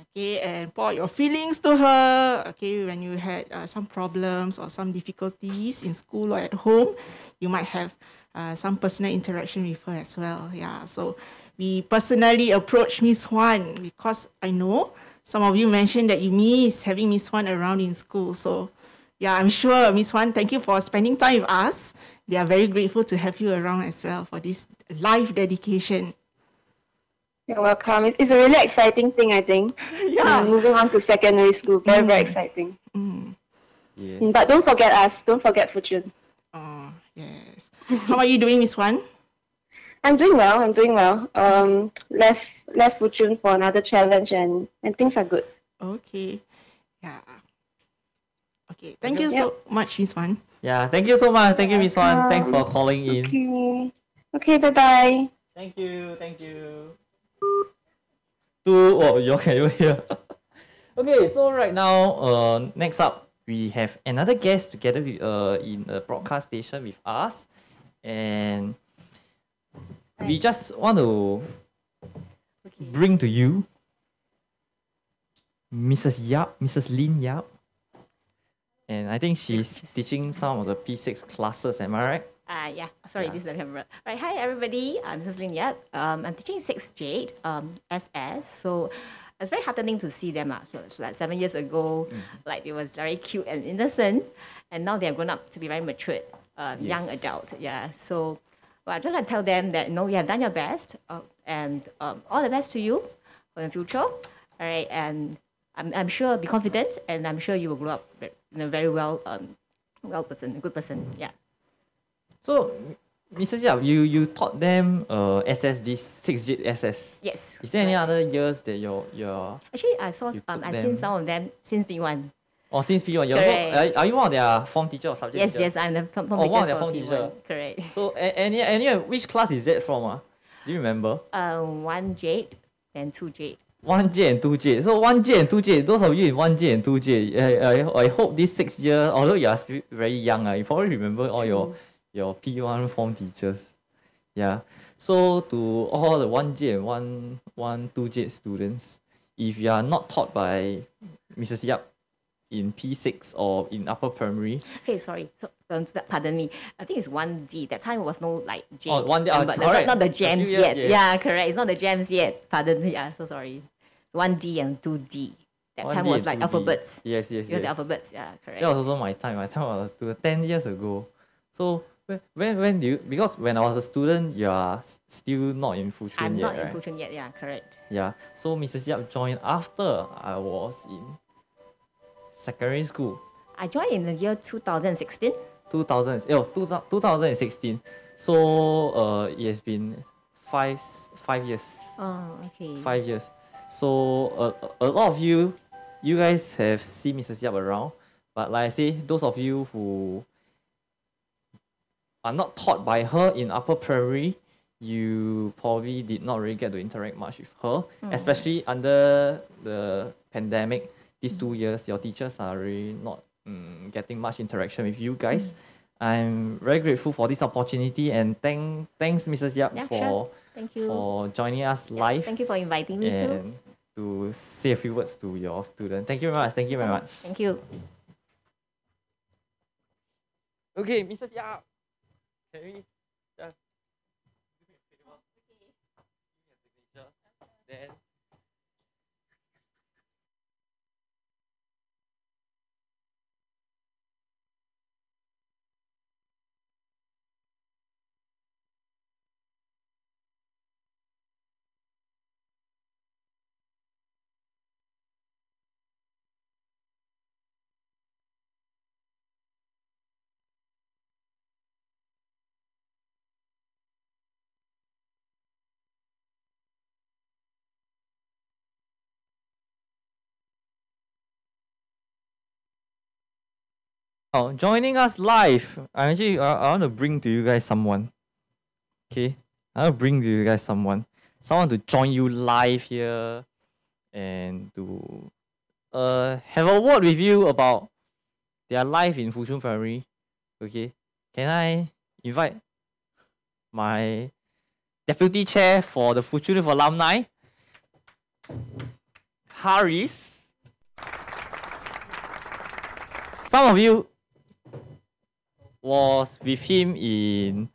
okay, and pour your feelings to her, okay, when you had uh, some problems or some difficulties in school or at home, you might have uh, some personal interaction with her as well. Yeah, so we personally approached Miss Huan because I know some of you mentioned that you miss having Miss Huan around in school. So, yeah, I'm sure Miss Huan, thank you for spending time with us. We are very grateful to have you around as well for this live dedication. You're welcome. It's, it's a really exciting thing, I think. Yeah. Mm, moving on to secondary school, very, very Mm. exciting. Mm. Mm, But don't forget us. Don't forget Fuchun. Oh, yes. How are you doing, Miss Huan? I'm doing well. I'm doing well. Um, left left Fuchun for another challenge, and and things are good. Okay. Yeah. Okay. Thank you so much, Miss Huan. Yeah, thank you so much. Thank you, Miss Huan. Thanks for calling in. Okay. Okay. Bye bye. Thank you. Thank you. Two, oh, you can you hear? okay, so right now, uh, next up, we have another guest together with, uh, in the broadcast station with us, and we just want to bring to you Mrs. Yap, Mrs. Lin Yap, and I think she's teaching some of the P6 classes. Am I right? Ah, yeah. Sorry, this is the camera. Right. Hi, everybody. I'm Mrs. Lin Yap. Um, I'm teaching 6th Jade, um, SS. So it's very heartening to see them. lah. So like seven years ago, like it was very cute and innocent. And now they're grown up to be very matured, um, young Yes. adults. Yeah. So well, I just like to tell them that, you know, you have done your best. Uh, and um, all the best to you for the future. All right. And I'm, I'm sure, be confident. And I'm sure you will grow up a very well, um, well person, a good person. Yeah. So, Mrs. Yap, you, you taught them uh, SS 6 J SS. Yes. Is there any other years that you're, you're Actually, I saw You um, I've seen some of them since B1. Or since P1? You're also, are, you one of their form teacher or subject Yes, teacher? yes, yes, I'm the form form oh, teacher one of their form P1. teacher. Correct. So, any, any, which class is that from? Uh? Do you remember? Uh, one Jade and two Jade. one J and two J. So one J and two J. Those of you in one J and two J, I, I, I hope this six year, although you are still very young, uh, you probably remember all your your P one form teachers. Yeah. So to all the one J and one one two J students, if you are not taught by Mrs. Yap in P six or in upper primary, Okay, sorry. So, um, pardon me. I think it's one D. That time was no like J. Oh, 1D, um, oh, but correct. not, not the gems yet. yes. Yeah, correct. It's not the gems yet. Pardon me. Yeah, so sorry. One D and two D. That 1D time was like 2D. alphabets. Yes, yes, You know the yes. alphabets. Yeah, correct. That was also my time. My time was student ten years ago. So when when do you because when I was a student, you are still not in Fuchun I'm yet, not right? in Fuchun yet. Yeah, correct. Yeah. So Mrs. Yap joined after I was in secondary school. I joined in the year 2016. 2000, oh, 2016. So uh, it has been five five years. Oh, okay. Five years. So uh, a lot of you, you guys have seen Mrs. Yap around, but like I say, those of you who are not taught by her in upper primary, you probably did not really get to interact much with her, Mm. especially under the pandemic. These two years, your teachers are really not mm, getting much interaction with you guys. I'm very grateful for this opportunity and thank thanks Mrs. Yap Yeah, for sure. Thank you. for joining us live Thank you for inviting me too. and to say a few words to your student. Thank you very much. Thank you very much. Thank you. Okay, Mrs. Yap. Can we Oh, joining us live. I actually I, I want to bring to you guys someone. Okay, I want to bring to you guys someone, someone to join you live here, and to uh have a word with you about their life in Fuchun Primary. Okay, can I invite my deputy chair for the Fuchun alumni, Harris? Some of you was with him in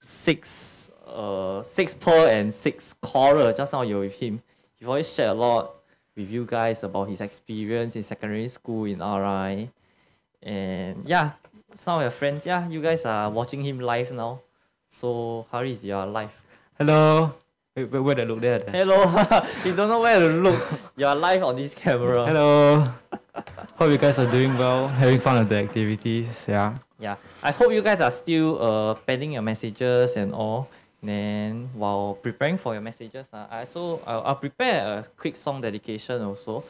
six uh six pearl and six coral. Just now you're with him. He always shared a lot with you guys about his experience in secondary school in RI. And yeah, some of your friends, yeah, you guys are watching him live now. So how is your life? Hello. Wait, wait, where to look there? Hello. you don't know where to look. You are live on this camera. Hello. Hope you guys are doing well, having fun with the activities. Yeah. Yeah, I hope you guys are still uh penning your messages and all. Then while preparing for your messages, uh, I also I'll, I'll prepare a quick song dedication also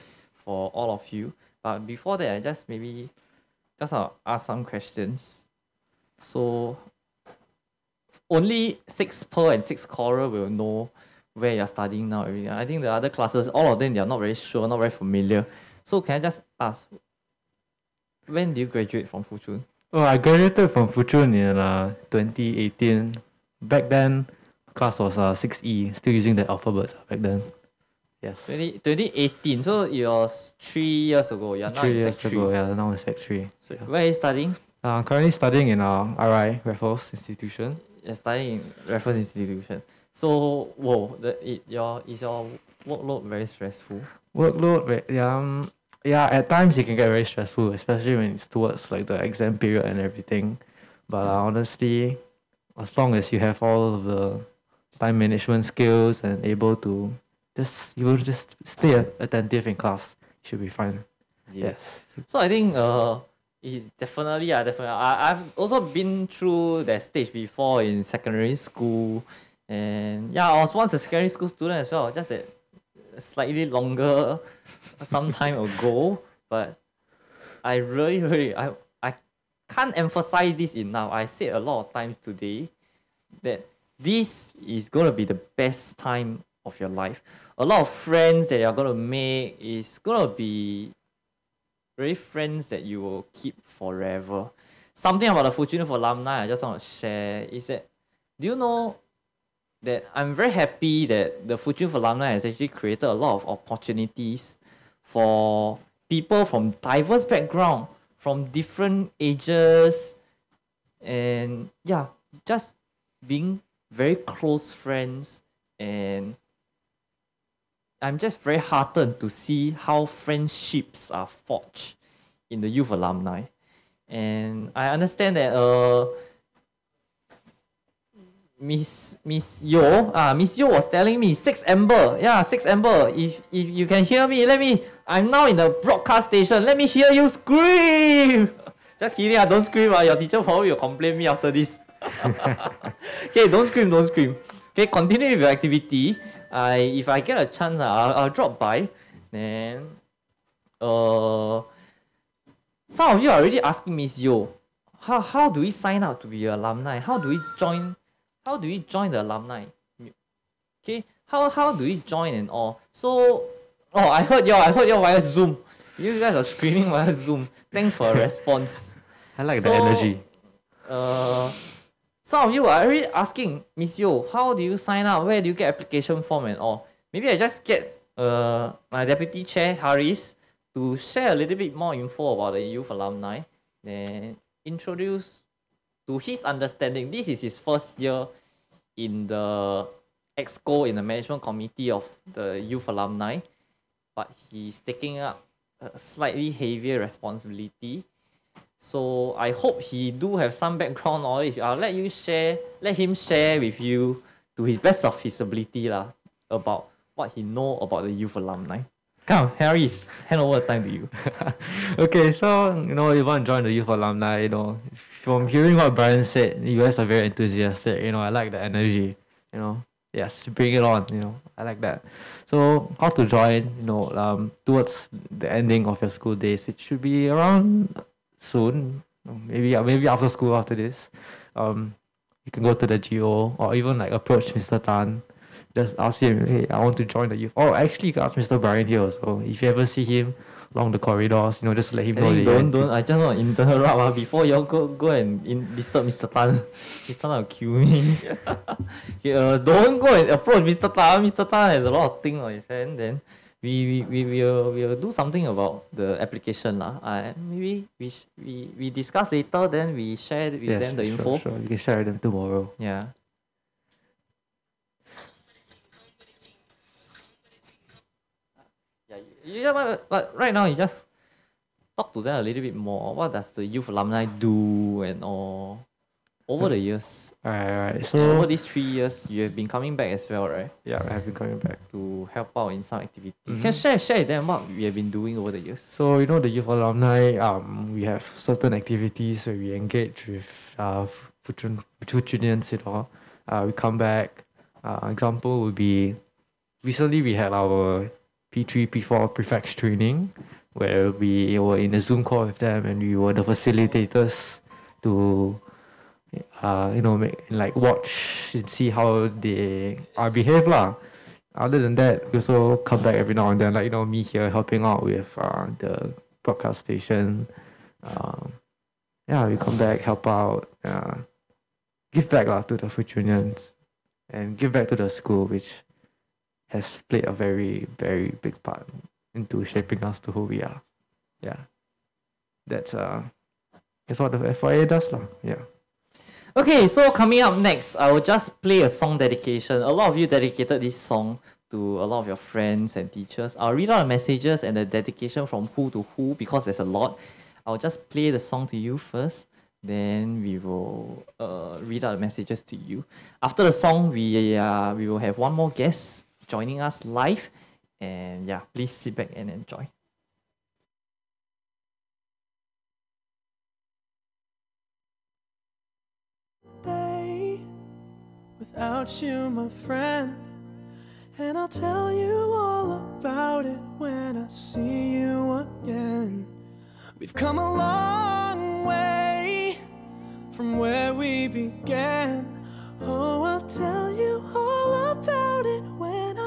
for all of you. But before that, I just maybe just uh, ask some questions. So only six pearl and six coral will know where you're studying now. I think the other classes, all of them, they are not very sure, not very familiar. So can I just ask, when do you graduate from Fuchun? Oh, I graduated from Fuchun in uh, 2018. Back then, class was uh, 6E, still using the alphabet back then. Yes. 20, 2018, so it was three years ago. You're now Three in years sec ago, three. yeah, now in sec 3. So Where are you studying? Uh, I'm currently studying in uh, RI, Raffles Institution. You're studying in Raffles Institution. So, whoa, the, it, your, is your workload very stressful? Workload, yeah, um, yeah, at times it can get very stressful, especially when it's towards like the exam period and everything. But uh, honestly, as long as you have all of the time management skills and able to just you will just stay attentive in class, you should be fine. Yes. So I think uh, it's definitely, uh, definitely. I, I've also been through that stage before in secondary school. And yeah, I was once a secondary school student as well, just that slightly longer some time ago. But I really, really, I, I can't emphasize this enough. I said a lot of times today that this is going to be the best time of your life. A lot of friends that you're gonna make is gonna be really friends that you will keep forever. Something about the Fuchun Youth alumni I just want to share is that do you know that I'm very happy that the Fuchun Youth alumni has actually created a lot of opportunities for people from diverse background, from different ages, and yeah, just being very close friends and I'm just very heartened to see how friendships are forged in the youth alumni. And I understand that uh Miss Miss Yo, ah Miss Yo was telling me six Amber, yeah six Amber. If if you can hear me, let me. I'm now in the broadcast station. Let me hear you scream. Just kidding, ah, don't scream. Ah, your teacher probably will complain me after this. okay, don't scream, don't scream. Okay, continue with your activity. I if I get a chance, ah, I'll, I'll drop by. Then, uh, some of you are already asking Miss Yo, how how do we sign up to be an alumni? How do we join? How do we join the alumni? Okay, how how do we join and all? So, oh, I heard you. I heard you via Zoom. You guys are screaming via Zoom. Thanks for a response. I like the energy. Uh, some of you are already asking Miss Yo, how do you sign up? Where do you get application form and all? Maybe I just get uh my deputy chair Haris to share a little bit more info about the youth alumni, then introduce to his understanding. This is his first year in the exco in the management committee of the youth alumni, but he's taking up a slightly heavier responsibility. So I hope he do have some background knowledge. I'll let you share, let him share with you to his best of his ability lah, about what he know about the youth alumni. Come, Harris, hand over the time to you. okay, so you know, you want to join the youth alumni, you know, from hearing what Brian said, you guys are very enthusiastic. You know, I like the energy. You know, yes, bring it on. You know, I like that. So, how to join? You know, um, towards the ending of your school days, it should be around soon. Maybe maybe after school after this, um, you can go to the GO or even like approach Mr. Tan. Just ask him, hey, I want to join the youth. Or actually, you can ask Mr. Brian here also. If you ever see him along the corridors, you know, just let him I know. that don't don't I just want to interrupt ah, before y'all go go and in, disturb Mr. Tan. Mr. Tan will kill me. okay, uh, don't go and approach Mr. Tan. Mr. Tan has a lot of things on his hand. Then we we, we will we will do something about the application lah. Uh, maybe we we we discuss later. Then we share with Yes, them the sure, info. Sure, You can share them tomorrow. Yeah. You, you, but, but right now you just talk to them a little bit more. What does the youth alumni do and all over the years? Alright, alright. So over these three years, you have been coming back as well, right? Yeah, I have been coming back to help out in some activities. Mhm. Can share share with them what we have been doing over the years. So you know the youth alumni, um, we have certain activities where we engage with uh Fuchun Fuchunians, you know. Uh, we come back. Uh, example would be recently we had our P three P four prefects training where we were in a Zoom call with them and we were the facilitators to uh you know make, like watch and see how they are behave lah. Other than that, we also come back every now and then, like you know me here helping out with uh, the broadcast station. Um, yeah, we come back, help out, uh, give back lah to the Fuchunians, and give back to the school, which has played a very very big part into shaping us to who we are. Yeah, that's uh, that's what the FYA does lah. Yeah. Okay, so coming up next, I will just play a song dedication. A lot of you dedicated this song to a lot of your friends and teachers. I'll read out the messages and the dedication from who to who because there's a lot. I'll just play the song to you first, then we will uh, read out the messages to you. After the song, we uh, we will have one more guest joining us live, and yeah, please sit back and enjoy. day without you, my friend. And I'll tell you all about it when I see you again. We've come a long way from where we began. Oh, I'll tell you all about it when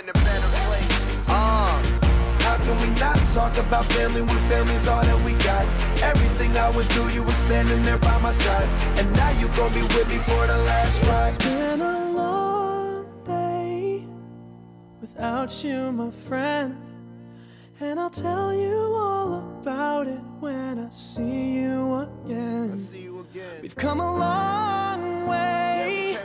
See in a better place. Uh. How can we not talk about family when family's all that we got? Everything I would do, you were standing there by my side. And now you gon' be with me for the last ride. It's been a long day without you, my friend. And I'll tell you all about it when I see you again. We've come a long way,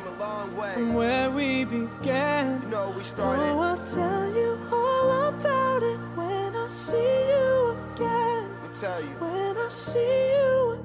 from where we began. You know we started. Oh, I'll tell you all about it when I see you again. Tell you. When I see you again.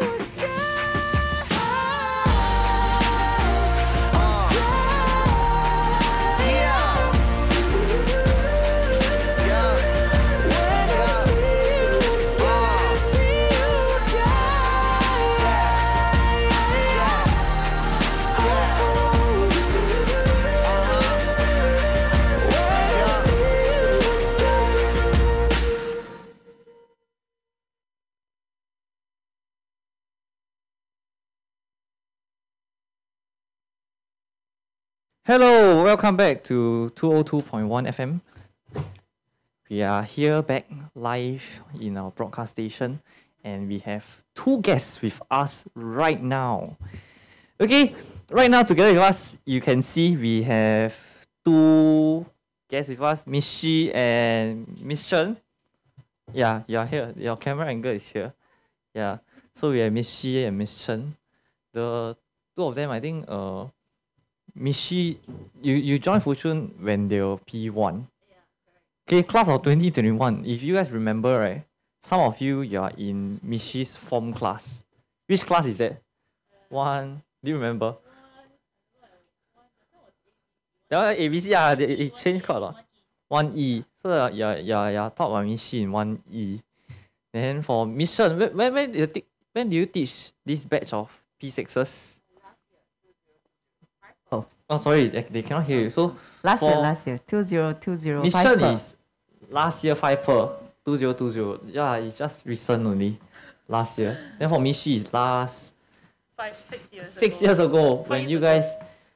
Hello, welcome back to 202.1 FM. We are here back live in our broadcast station and we have two guests with us right now. Okay, right now together with us, you can see we have two guests with us, Miss Shi and Miss Chen. Yeah, you are here. Your camera angle is here. Yeah, so we have Miss Shi and Miss Chen. The two of them, I think, uh, Miss Shi, you, you joined Fuchun when they were P1. Okay, class of 2021. If you guys remember, right, some of you, you are in Miss Shi's form class. Which class is that? One, do you remember? Yeah, ABC, ah, they, it changed quite a lot. 1E. So uh, you're, you're, you're taught by Miss in 1E. Then for Miss Chen, when, when, when, do you when do you teach this batch of P6s? Oh, oh sorry, they, they cannot hear you. So Last year, for last year, two zero two zero. Miss Chen is last year five per two zero two zero. Yeah, it's just recent only. Last year. Then for Miss Shi is last Five, six years six years ago when you guys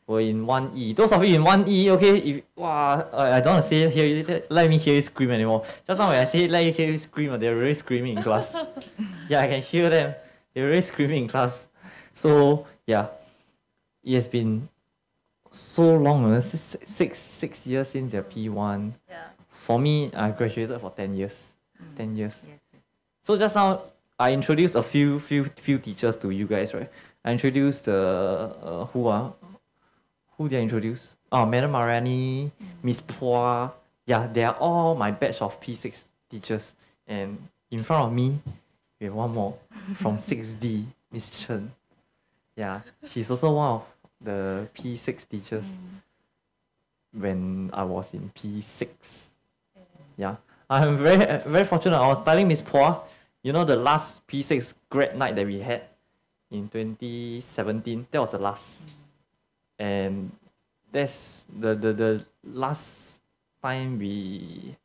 were in one E. Those of you in one E, okay, if wow, I I don't want to say hear you, let, let me hear you scream anymore. Just now when I say let you hear you scream, they're really screaming in class. yeah, I can hear them. They're really screaming in class. So yeah, it has been so long, uh, six, six, six years since their P1. Yeah. For me, I graduated for 10 years. 10 years. Yes. So just now, I introduced a few, few, few teachers to you guys, right? I introduced the, uh, who are, who did I introduce? Oh, Madam Mariani, Miss Pua. Yeah, they are all my batch of P6 teachers. And in front of me, we have one more from 6D, Miss Chen. Yeah, she's also one of the P6 teachers mm. when I was in P6. Yeah, I'm very very fortunate. I was telling Miss Pua, you know, the last P6 grad night that we had in 2017, that was the last. Mm. And that's the, the, the last time we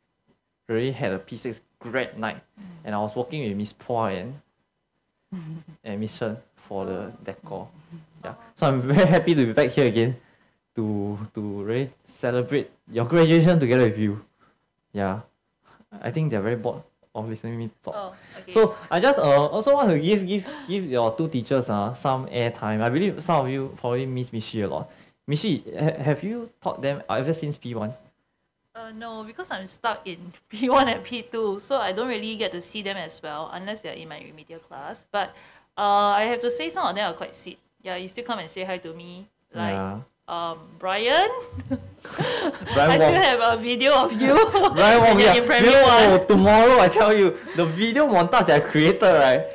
really had a P6 grad night. Mm. And I was working with Miss Pua and, and Miss Chen for the decor. Yeah. So I'm very happy to be back here again to to really celebrate your graduation together with you. Yeah. I think they're very bored of listening to me talk. Oh, okay. So I just uh, also want to give give give your two teachers uh, some airtime. I believe some of you probably miss Mishi a lot. Miss Shi, ha- have you taught them ever since P1? Uh, no, because I'm stuck in P1 and P2, so I don't really get to see them as well unless they're in my remedial class. But uh, I have to say some of them are quite sweet. Yeah, you still come and say hi to me. Like Yeah. um, Brian. Brian I still have a video of you. Well, you're yeah. in one. tomorrow I tell you, the video montage I created, right?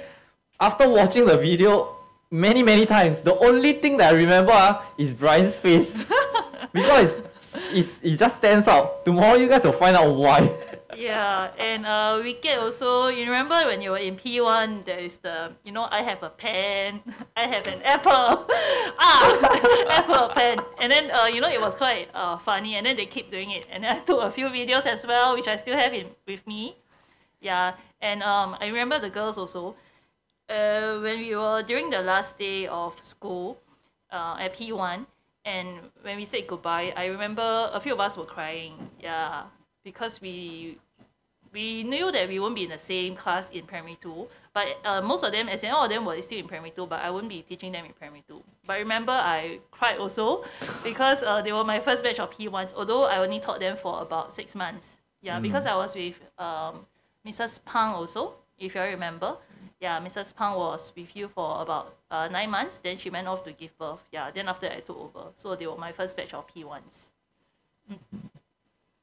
After watching the video many, many times, the only thing that I remember ah, is Brian's face. because it's, it just stands out. Tomorrow you guys will find out why. Yeah, and uh, we get also. You remember when you were in P one? There is the you know I have a pen, I have an apple, ah, apple pen, and then uh, you know it was quite uh, funny, and then they keep doing it, and then I took a few videos as well, which I still have in with me. Yeah, and um, I remember the girls also. Uh, when we were during the last day of school, uh, at P one, and when we said goodbye, I remember a few of us were crying. Yeah, because we we knew that we won't be in the same class in primary two, but uh, most of them, as in all of them, were still in primary two, but I wouldn't be teaching them in primary two. But remember, I cried also because uh, they were my first batch of P1s, although I only taught them for about six months. Yeah, Mm. because I was with um, Mrs. Pang also, if you all remember. Yeah, Mrs. Pang was with you for about uh, nine months, then she went off to give birth. Yeah, then after I took over. So they were my first batch of P1s.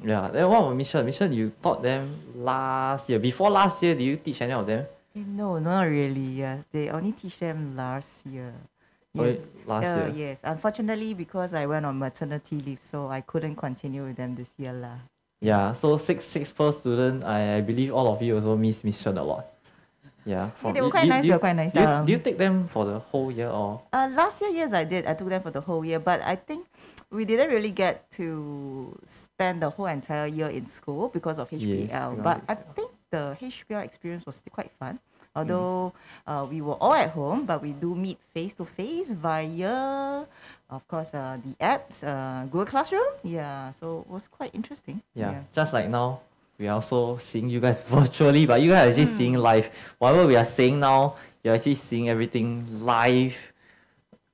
Yeah, then what about Miss Chen? Mission, you taught them last year. Before last year, did you teach any of them? No, not really. Yeah, they only teach them last year. Oh, last uh, year. Yes, unfortunately, because I went on maternity leave, so I couldn't continue with them this year lah. Yeah, so six six per student. I, I believe all of you also miss Mission a lot. Yeah, they were you- quite you- nice, do they were quite nice, Do you, um, do you take them for the whole year or? Uh, last year, yes, I did. I took them for the whole year, but I think we didn't really get to spend the whole entire year in school because of HBL. Yes, but. I think the HBL experience was still quite fun. Although uh, we were all at home, but we do meet face to face via, of course, uh, the apps, uh, Google Classroom. Yeah, so it was quite interesting. Yeah, just like now, we are also seeing you guys virtually, but you guys are actually Mm. seeing live. Whatever we are saying now, you're actually seeing everything live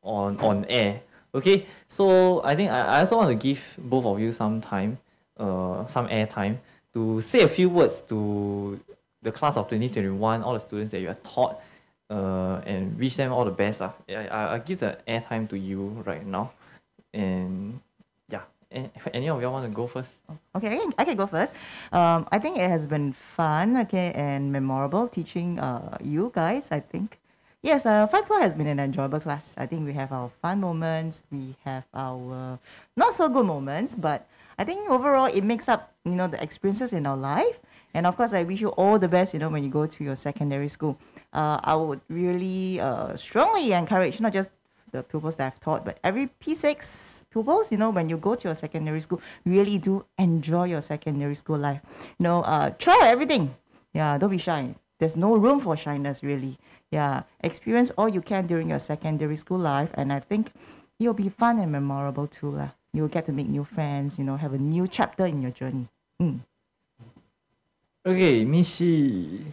on on air. Okay, so I think I, I also want to give both of you some time, uh, some air time to say a few words to the class of 2021, all the students that you have taught, uh, and wish them all the best. Uh. I, I, I give the air time to you right now. And yeah, any of y'all want to go first? Okay, I can, I can go first. Um, I think it has been fun, okay, and memorable teaching uh, you guys. I think, yes, uh, Five Pearl has been an enjoyable class. I think we have our fun moments, we have our not so good moments, but I think overall it makes up, you know, the experiences in our life. And of course, I wish you all the best, you know, when you go to your secondary school. Uh, I would really uh, strongly encourage not just the pupils that I've taught, but every P6 pupils, you know, when you go to your secondary school, really do enjoy your secondary school life. You know, uh, try everything. Yeah, don't be shy. There's no room for shyness, really. Yeah, experience all you can during your secondary school life, and I think it'll be fun and memorable too. lah. You'll get to make new friends, you know, have a new chapter in your journey. Mm. Okay, Miss Shi.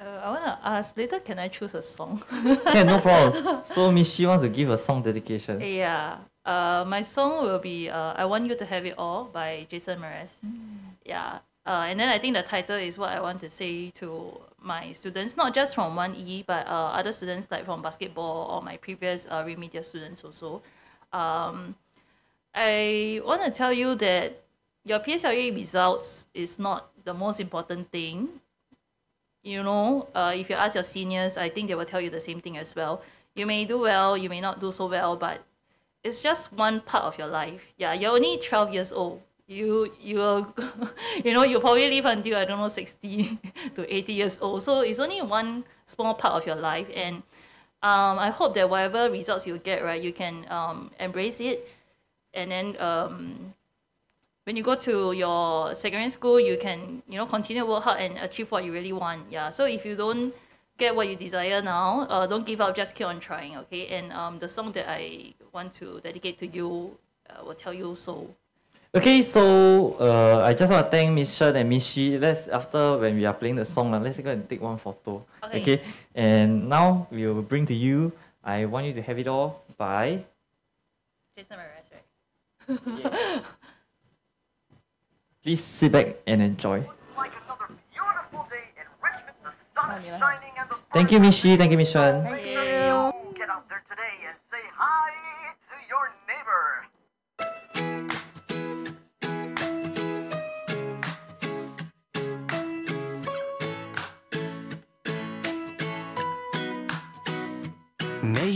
Uh, I want to ask later, can I choose a song? Yeah, no problem. So Miss Shi wants to give a song dedication. Yeah. Uh, my song will be uh, I Want You to Have It All by Jason Mraz. Yeah. Uh, and then I think the title is what I want to say to my students, not just from 1E, but uh, other students like from basketball or my previous uh, remedial students also. Um, I want to tell you that your PSLE results is not the most important thing. You know, uh, if you ask your seniors, I think they will tell you the same thing as well. You may do well, you may not do so well, but it's just one part of your life. Yeah, you're only 12 years old. You you will, you know, you probably live until I don't know 60 to 80 years old. So it's only one small part of your life, and um, I hope that whatever results you get, right, you can um, embrace it, and then um, when you go to your secondary school, you can you know continue work hard and achieve what you really want. Yeah. So if you don't get what you desire now, uh, don't give up. Just keep on trying. Okay. And um, the song that I want to dedicate to you uh, will tell you so. Okay, so uh, I just want to thank Miss Chen and Miss Shi. Let's after when we are playing the song, uh, let's go and take one photo. Okay. And now we will bring to you. I want you to have it all by. Jason Mraz, right? Please sit back and enjoy. Thank you, Miss Shi. Thank you, Miss Chen. Thank you.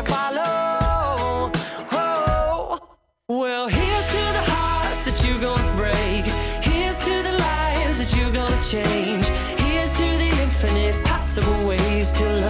you follow. Oh, well, here's to the hearts that you're gonna break. Here's to the lives that you're gonna change. Here's to the infinite possible ways to love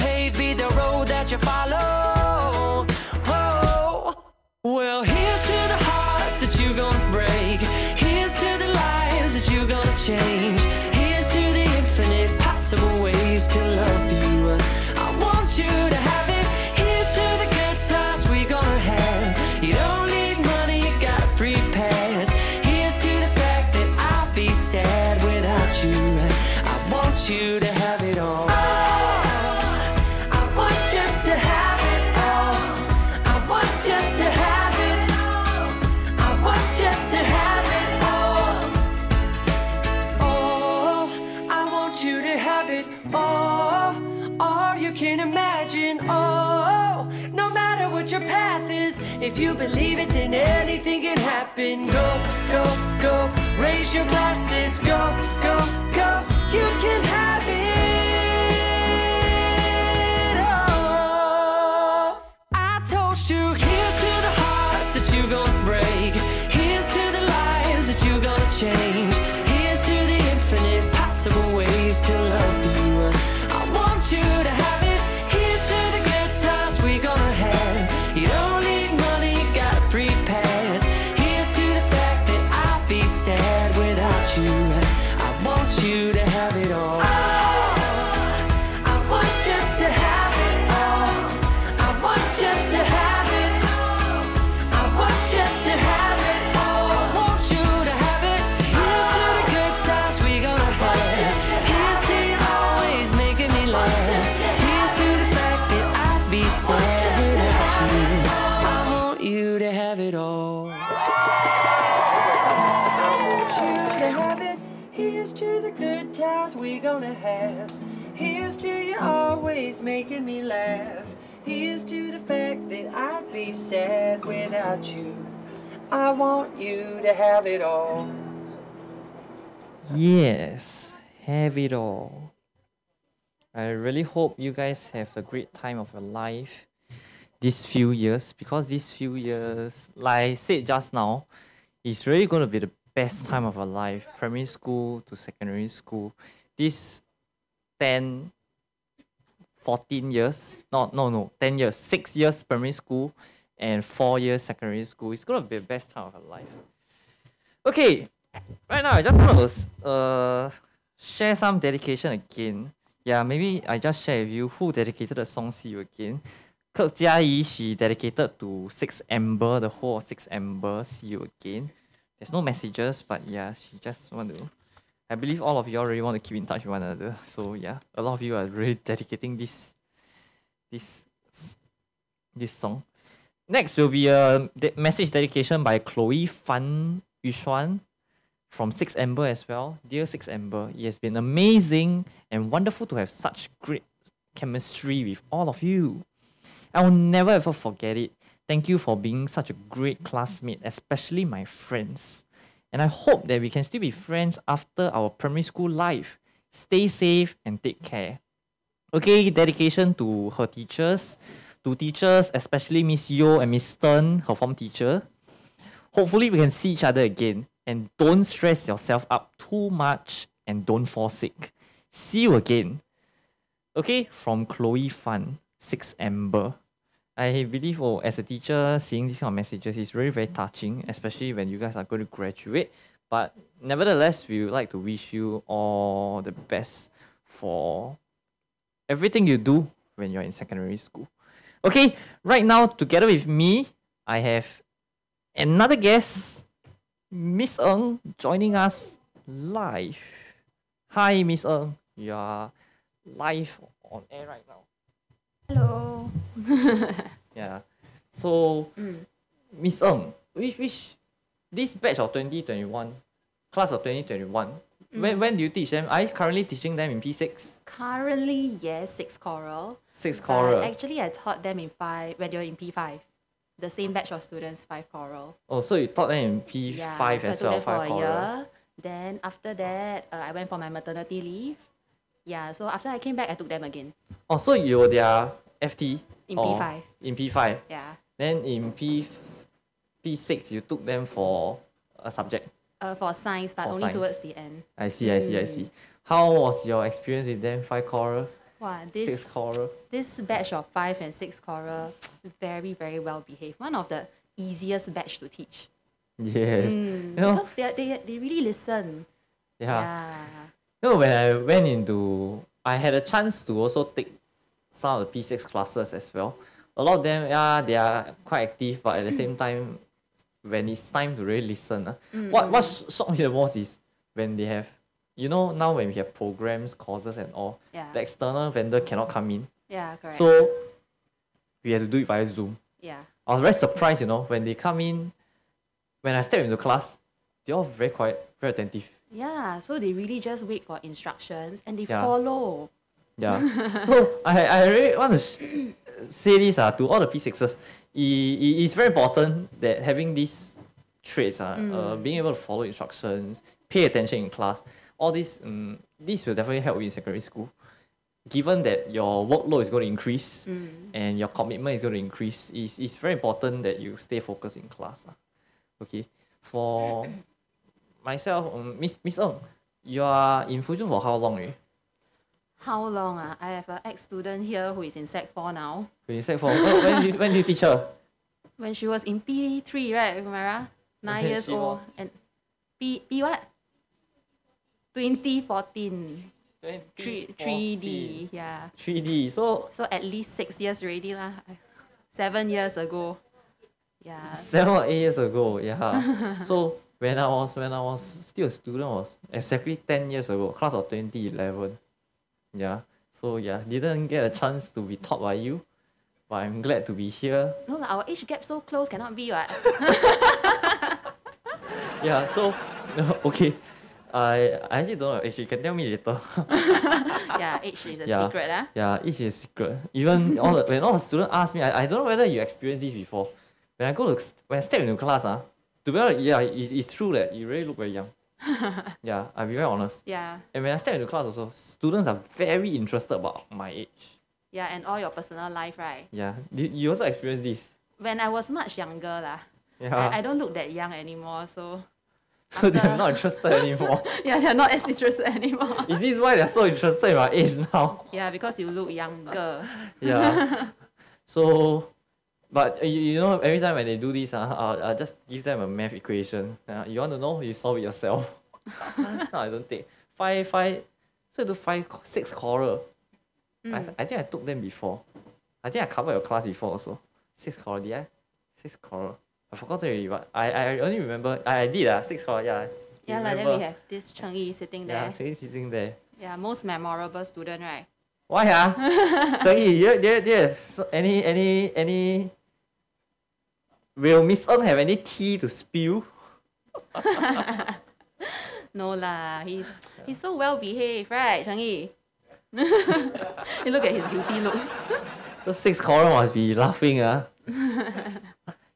be the road that you follow. Whoa. Well, here's to the hearts that you're gonna break. Here's to the lives that you're gonna change. Go, go, go. Raise your glasses. Go, go, go. You can me laugh. Here's to the fact that I'd be sad without you. I want you to have it all. Yes, have it all. I really hope you guys have a great time of your life these few years because these few years, like I said just now, it's really going to be the best time of your life. Primary school to secondary school. This 10, 14 years, no, no, no, 10 years, 6 years primary school and 4 years secondary school. It's going to be the best time of her life. Okay, right now I just want to uh, share some dedication again. Yeah, maybe I just share with you who dedicated the song See You Again. Kirk Jia Yi, she dedicated to Six Amber, the whole of Six Amber, See You Again. There's no messages, but yeah, she just want to. I believe all of you all really want to keep in touch with one another. So yeah, a lot of you are really dedicating this, this, this song. Next will be a message dedication by Chloe Fan Yushuan from Six Amber as well. Dear Six Amber, it has been amazing and wonderful to have such great chemistry with all of you. I will never ever forget it. Thank you for being such a great classmate, especially my friends. And I hope that we can still be friends after our primary school life. Stay safe and take care. Okay, dedication to her teachers, to teachers, especially Miss Yo and Miss Stern, her form teacher. Hopefully, we can see each other again. And don't stress yourself up too much and don't fall sick. See you again. Okay, from Chloe Fan, 6 Amber. I believe, oh, as a teacher, seeing these kind of messages is really very touching, especially when you guys are going to graduate. But nevertheless, we would like to wish you all the best for everything you do when you're in secondary school. Okay, right now, together with me, I have another guest, Miss Ng, joining us live. Hi, Miss Ng. You are live on air right now. Hello. Yeah. So, Mm. Miss Ng, which, which this batch of 2021, class of 2021, when, Mm. when do you teach them? Are you currently teaching them in P6? Currently, yes, six coral. Six coral. Actually, I taught them in five when they were in P5. The same batch of students, five coral. Oh, so you taught them in P5 yeah, so I as well, them for five a coral. year. Then after that, uh, I went for my maternity leave. Yeah, so after I came back, I took them again. Oh, so you were their FT? In or P5. In P5? Yeah. Then in P, P6, you took them for a subject? Uh, for science, but For only science. towards the end. I see, I see, I Mm. see. How was your experience with them? Five coral? Wow, this Six coral? this batch of five and six coral, very very well behaved. One of the easiest batch to teach. Yes. Mm, You know, because they, they they really listen. Yeah. You know, when I went into, I had a chance to also take some of the P6 classes as well. A lot of them, yeah, they are quite active, but at the same time, when it's time to really listen, uh, what what sh- shocked me the most is when they have, you know, now when we have programs, courses, and all, Yeah. the external vendor cannot come in. Yeah, correct. So we had to do it via Zoom. Yeah. I was very surprised, you know, when they come in, when I step into class, they're all very quiet, very attentive. Yeah, so they really just wait for instructions and they Yeah. follow. Yeah. so I, I really want to sh- say this uh, to all the P6s. It, it is very important that having these traits, uh, uh, Mm. being able to follow instructions, pay attention in class, all this, um, this will definitely help you in secondary school. Given that your workload is going to increase Mm. and your commitment is going to increase, it's, it's very important that you stay focused in class. uh. Okay. For myself, um, Miss Miss Ng, you are in Fuchun for how long? Eh? How long? Ah? I have an ex-student here who is in Sec 4 now. When you said for when, when, did, when did you teach her? When she was in P3, right, Umara? Nine Okay, years old. was- And P, P what? 2014. 3, 3D, yeah. 3D. So So at least six years already lah. Seven years ago. Yeah. seven or eight years ago, yeah. so when I was when I was still a student was exactly ten years ago, class of twenty eleven. Yeah. So yeah, didn't get a chance to be taught by you, but I'm glad to be here. No, lah, our age gap so close cannot be what. Yeah. So okay. I I actually don't know. If you can tell me later. yeah, age is a yeah. secret, ah. Yeah, each is secret. Even all the, when all the students ask me, I, I don't know whether you experienced this before. When I go to when I step into class, ah, to be honest, yeah, it, it's true that you really look very young. yeah, I'll be very honest. Yeah. And when I step into class also, students are very interested about my age. Yeah, and all your personal life, right? Yeah. You, you also experience this. When I was much younger, lah. Yeah. I, I don't look that young anymore, so. So they're not interested anymore. yeah, they're not as interested anymore. Is this why they're so interested in my age now? Yeah, because you look younger. Yeah. so, but uh, you, you know, every time when they do this, uh, I'll, I'll just give them a math equation. Uh, you want to know? You solve it yourself. no, I don't take. Five, five, so you do five, six coral. I, Mm. I think I took them before. I think I covered your class before also. Six coral, did I? Six coral. I forgot already, but I, I only remember, I, I did, uh, six coral, yeah. Yeah, like then we have this Cheng Yi sitting there. Yeah. Cheng sitting there. Yeah, most memorable student, right? Why ah? Cheng Yi, do you, do you, do you have s- any any any? Will Miss Ng have any tea to spill? no lah, he's he's so well behaved, right, Cheng Yi? you look at his guilty look. The six coral must be laughing ah.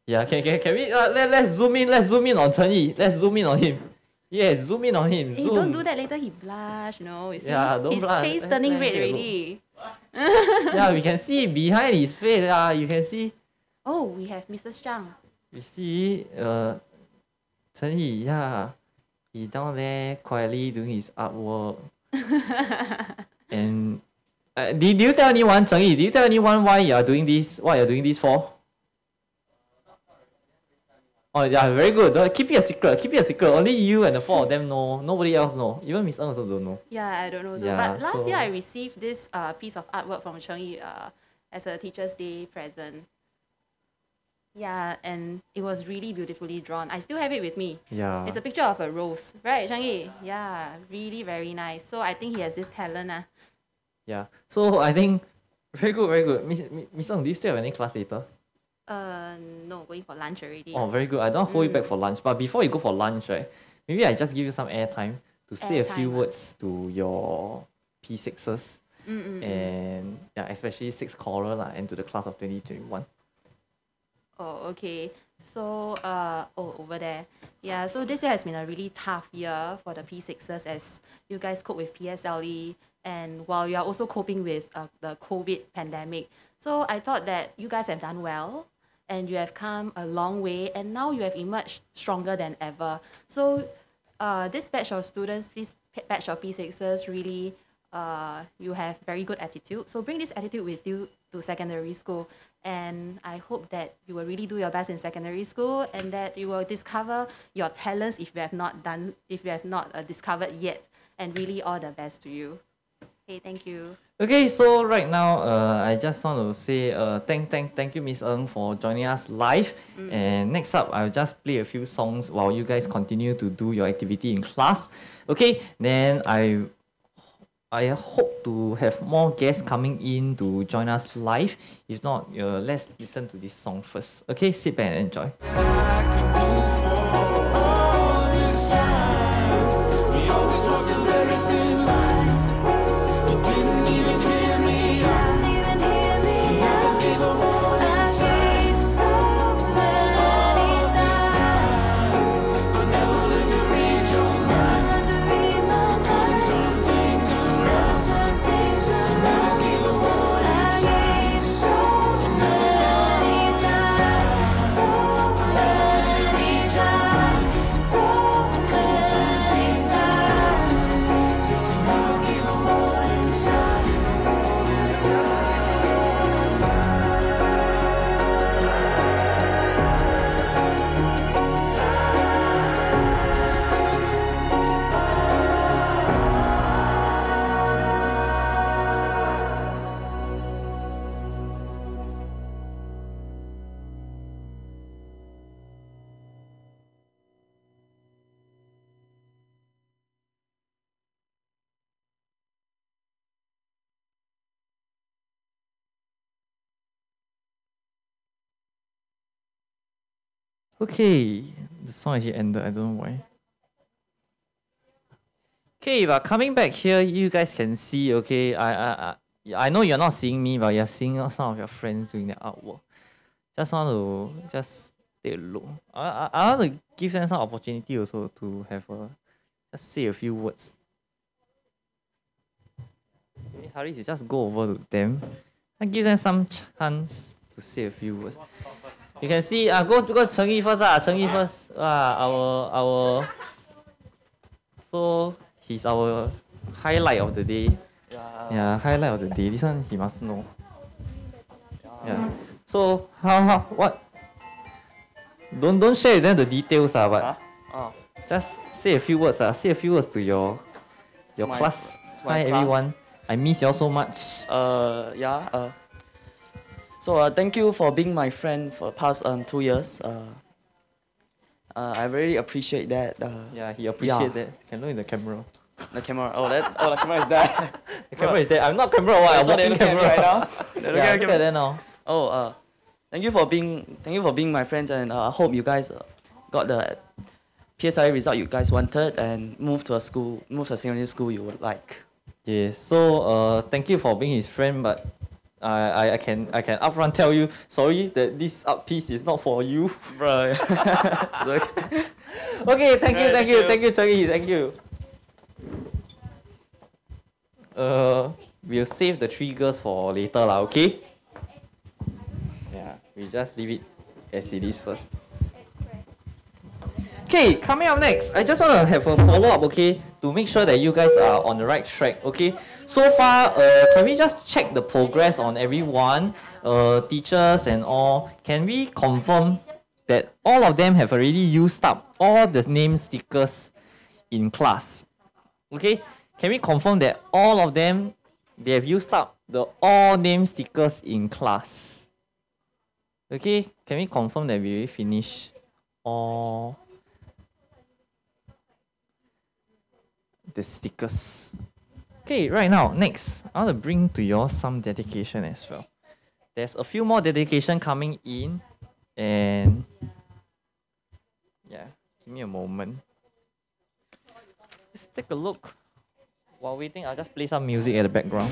Yeah, can can can we uh, let let's zoom in let's zoom in on Cheng Yi. Let's zoom in on him. Yeah, zoom in on him. Hey, don't do that later. He blush, you know. You? Yeah, don't his blush. face turning red already. yeah, we can see behind his face. Ah, you can see. Oh, we have Mrs. Zhang. You see uh, Cheng Yi. Yeah, he down there quietly doing his artwork. And uh, did, did you tell anyone, Cheng Yi? Did you tell anyone why you are doing this? What you're doing this for? Oh yeah, very good. Don't- Keep it a secret. Keep it a secret. Only you and the four of them know. Nobody else know. Even Miss Ng also don't know. Yeah, I don't know. Too. Yeah, but last year I received this uh, piece of artwork from Cheng Yi uh, as a Teacher's Day present. Yeah, and it was really beautifully drawn. I still have it with me. Yeah. It's a picture of a rose, right, Cheng Yi? Yeah, really very nice. So I think he has this talent. Uh. Yeah. So I think very good, very good. Miss Miss Ng, do you still have any class later? Uh, no, going for lunch already. Oh, very good. I don't hold you back Mm. for lunch. But before you go for lunch, right, maybe I just give you some airtime to say a few ah. words to your P6s. Mm, mm, mm. and yeah, especially six coral lah, and to the class of 2021. Oh, okay. So, uh, oh, over there. Yeah, so this year has been a really tough year for the P6s as you guys cope with PSLE and while you are also coping with uh, the COVID pandemic. So I thought that you guys have done well and you have come a long way and now you have emerged stronger than ever. So uh, this batch of students, this batch of P6s really uh, you have very good attitude. So bring this attitude with you to secondary school. And I hope that you will really do your best in secondary school and that you will discover your talents if you have not done, if you have not uh, discovered yet. And really all the best to you. Okay, thank you. Okay, so right now, uh, I just want to say uh, thank, thank, thank you, Miss Ng, for joining us live. Mm. And next up, I'll just play a few songs while you guys continue to do your activity in class. Okay, then I I hope to have more guests coming in to join us live. If not, uh, let's listen to this song first. Okay, sit back and enjoy. Okay, the song actually ended. I don't know why. Okay, but coming back here, you guys can see. Okay, I I I, know you're not seeing me, but you're seeing some of your friends doing their artwork. Just want to just take a look. I I, I want to give them some opportunity also to have a just say a few words. Okay, Haris, you just go over to them and give them some chance to say a few words. You can see, uh, go go Cheng Yi first, ah, Cheng Yi first. Ah, our our. So he's our highlight of the day. Yeah, highlight of the day. This one he must know. Yeah. So how how what? Don't don't share with them the details, ah, but Oh. just say a few words, ah. Say a few words to your your My- class. my Hi class. everyone. I miss you all so much. Uh, yeah. Uh, so uh, thank you for being my friend for the past um two years. Uh, uh, I really appreciate that. Uh, yeah, he appreciate that. Can you look in the camera. The camera. Oh, that. Oh, the camera is there. The camera is there. I'm not camera. What? I'm walking camera right now. They're Yeah, look at that now. Oh, uh, thank you for being thank you for being my friends, and uh, I hope you guys uh, got the PSLE result you guys wanted and move to a school, move to a secondary school you would like. Yes. So uh, thank you for being his friend, but I, I, I can I can upfront tell you sorry that this art piece is not for you. Right. okay, okay, thank you, Right, thank you, thank you, Cheng Yi, thank you. Uh, we'll save the three girls for later, lah. Okay. Yeah, we just leave it as it is first. Okay, coming up next, I just want to have a follow up, okay, to make sure that you guys are on the right track, okay. So far, uh, can we just check the progress on everyone, uh, teachers and all? Can we confirm that all of them have already used up all the name stickers in class? Okay, can we confirm that all of them they have used up the all name stickers in class? Okay, can we confirm that we finish all the stickers? Okay, right now, next, I want to bring to you all some dedication as well. There's a few more dedication coming in, and yeah, give me a moment. Let's take a look. While waiting, I'll just play some music at the background.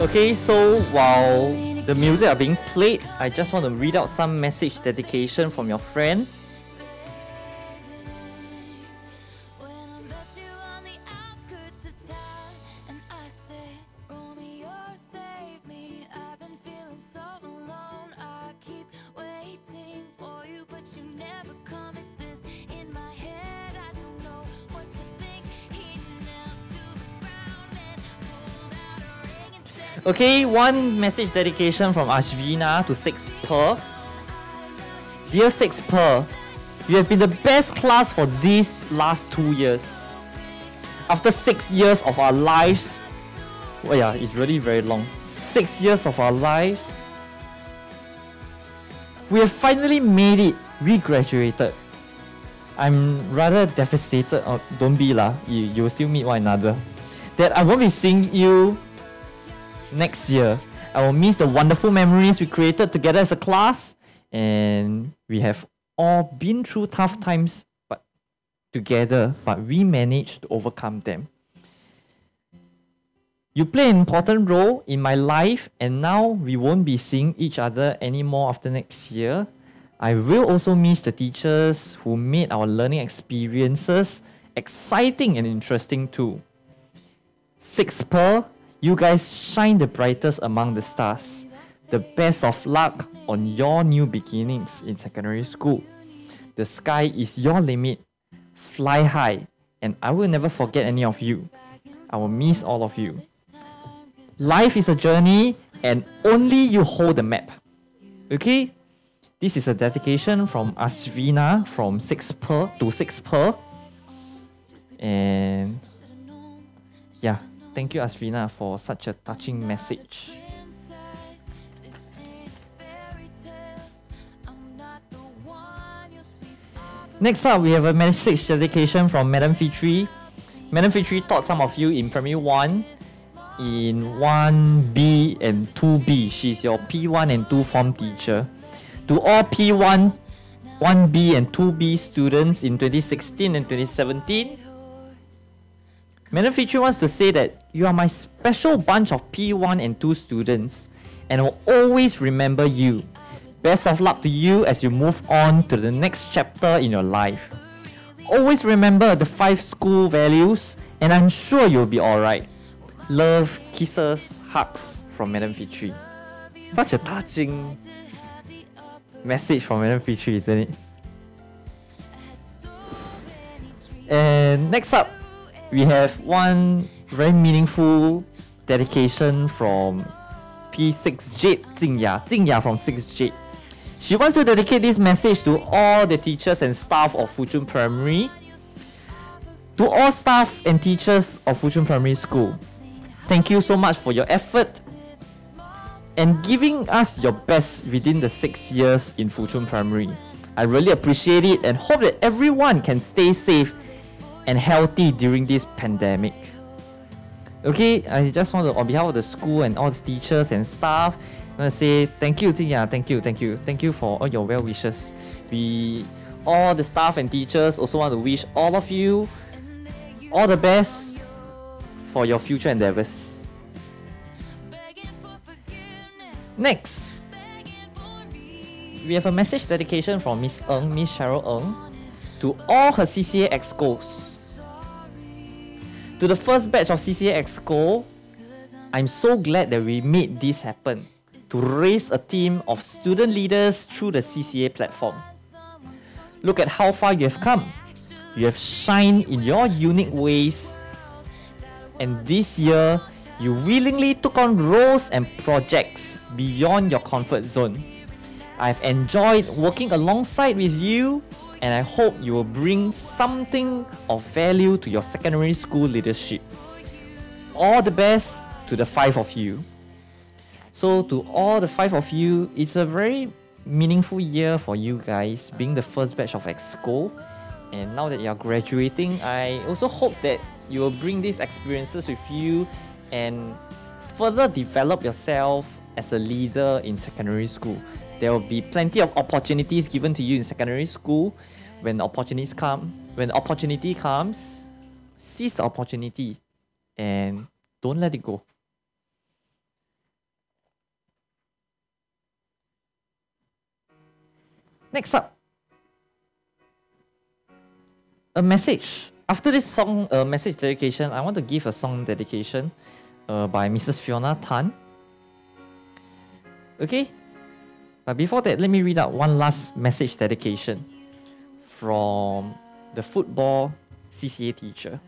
Okay, so while the music are being played, I just want to read out some message dedication from your friend. Okay, one message dedication from Ashvina to Six Pearl. Dear Six Pearl, you have been the best class for these last two years. After six years of our lives, well, yeah, it's really very long. Six years of our lives, we have finally made it. We graduated. I'm rather devastated. Oh, don't be lah. You you will still meet one another. That I won't be seeing you next year. I will miss the wonderful memories we created together as a class, and we have all been through tough times, but together, but we managed to overcome them. You play an important role in my life, and now we won't be seeing each other anymore after next year. I will also miss the teachers who made our learning experiences exciting and interesting too. Six Pearl, you guys shine the brightest among the stars. The best of luck on your new beginnings in secondary school. The sky is your limit. Fly high, and I will never forget any of you. I will miss all of you. Life is a journey, and only you hold the map. Okay? This is a dedication from Asvina from Six Pearl to Six Pearl. And thank you Asvina for such a touching message. Next up, we have a message dedication from Madam Fitri. Madam Fitri taught some of you in primary 1, in 1B and 2B. She's your P1 and 2 form teacher. To all P1, 1B and 2B students in 2016 and 2017, Madam Fitri wants to say that you are my special bunch of P1 and 2 students and will always remember you. Best of luck to you as you move on to the next chapter in your life. Always remember the five school values, and I'm sure you'll be alright. Love, kisses, hugs from Madam Fitri. Such a touching message from Madam Fitri, isn't it? And next up, we have one very meaningful dedication from P6 Jade Jingya. Jingya from 6 Jade. She wants to dedicate this message to all the teachers and staff of Fuchun Primary. To all staff and teachers of Fuchun Primary School, thank you so much for your effort and giving us your best within the six years in Fuchun Primary. I really appreciate it and hope that everyone can stay safe and healthy during this pandemic. Okay, I just want to, on behalf of the school and all the teachers and staff, I want to say thank you, Jingya. Thank you, thank you, thank you for all your well wishes. We, all the staff and teachers, also want to wish all of you all the best for your future endeavors. Next, we have a message dedication from Miss Ng, Miss Cheryl Ng, to all her CCA excos. To the first batch of CCA exco, I'm so glad that we made this happen to raise a team of student leaders through the CCA platform. Look at how far you have come. You have shined in your unique ways, and this year you willingly took on roles and projects beyond your comfort zone. I've enjoyed working alongside with you, and I hope you will bring something of value to your secondary school leadership. All the best to the five of you. So, to all the five of you, it's a very meaningful year for you guys, being the first batch of EXCO. And now that you're graduating, I also hope that you will bring these experiences with you and further develop yourself as a leader in secondary school. There will be plenty of opportunities given to you in secondary school. When opportunities come, when opportunity comes, seize the opportunity and don't let it go. Next up, a message. After this song, uh, message dedication, I want to give a song dedication uh, by Mrs. Fiona Tan. Okay? But before that, let me read out one last message dedication from the football CCA teacher.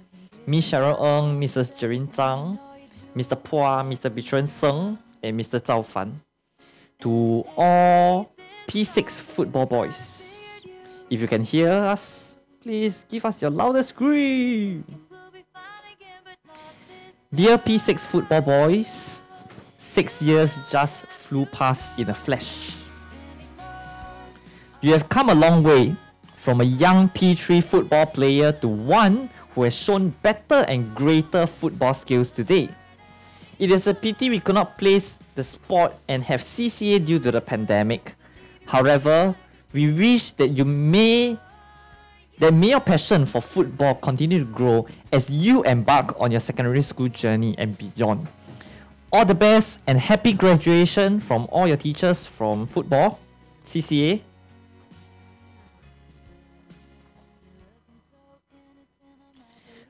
Miss Cheryl Ng, Mrs. Jerin Zhang, Mr. Pua, Mr. Bichuan Seng, and Mr. Zhao Fan. To all P6 football boys, if you can hear us, please give us your loudest scream. Dear P6 football boys, six years just flew past in a flash. You have come a long way from a young P3 football player to one who has shown better and greater football skills today. It is a pity we could not place the sport and have CCA due to the pandemic. However, we wish that you may that may your passion for football continue to grow as you embark on your secondary school journey and beyond. all the best and happy graduation from all your teachers from football, CCA.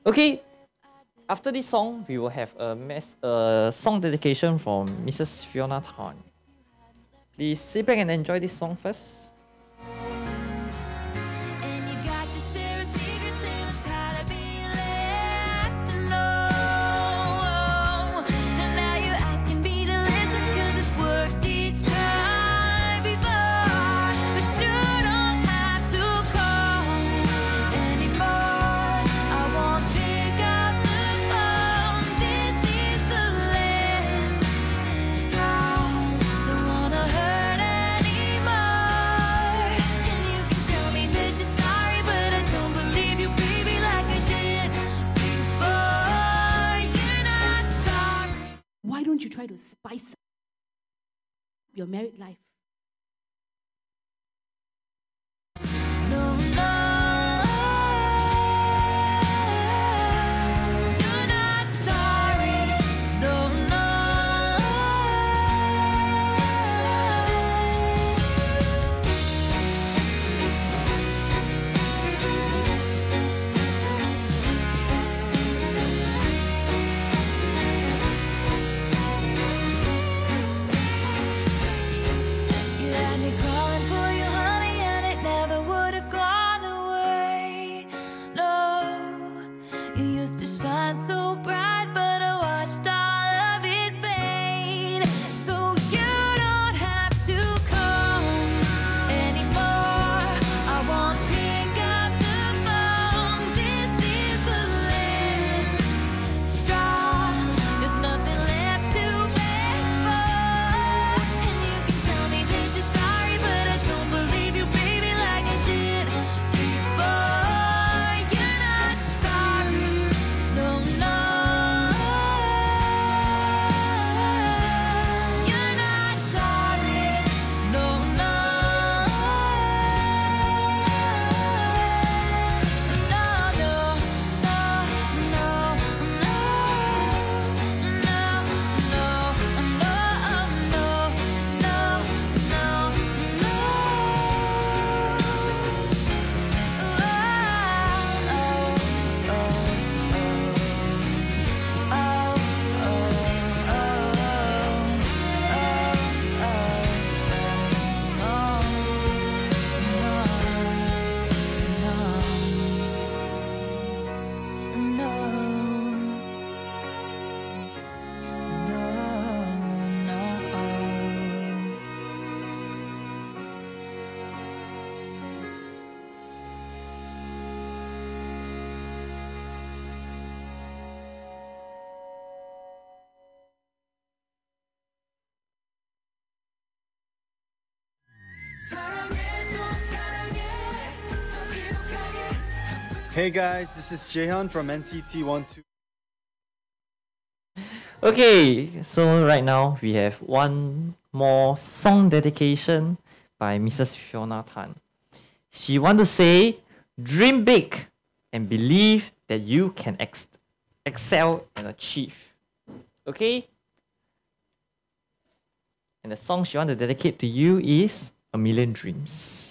Okay, after this song, we will have a mess, song dedication from Mrs. Fiona Tan. Please sit back and enjoy this song first. Don't you try to spice up your married life? No, no. Hey guys, this is Jehan from NCT 12. Okay, so right now we have one more song dedication by Mrs. Fiona Tan. She want to say, dream big and believe that you can ex- excel and achieve. Okay? And the song she want to dedicate to you is A Million Dreams.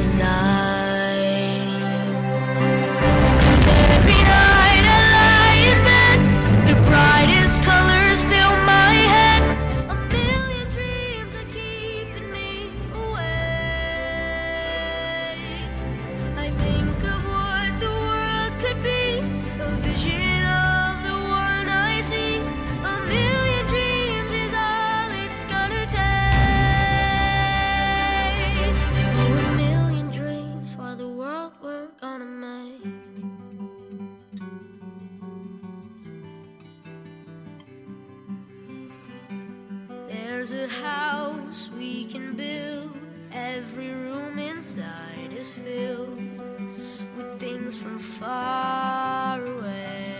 Every room inside is filled with things from far away.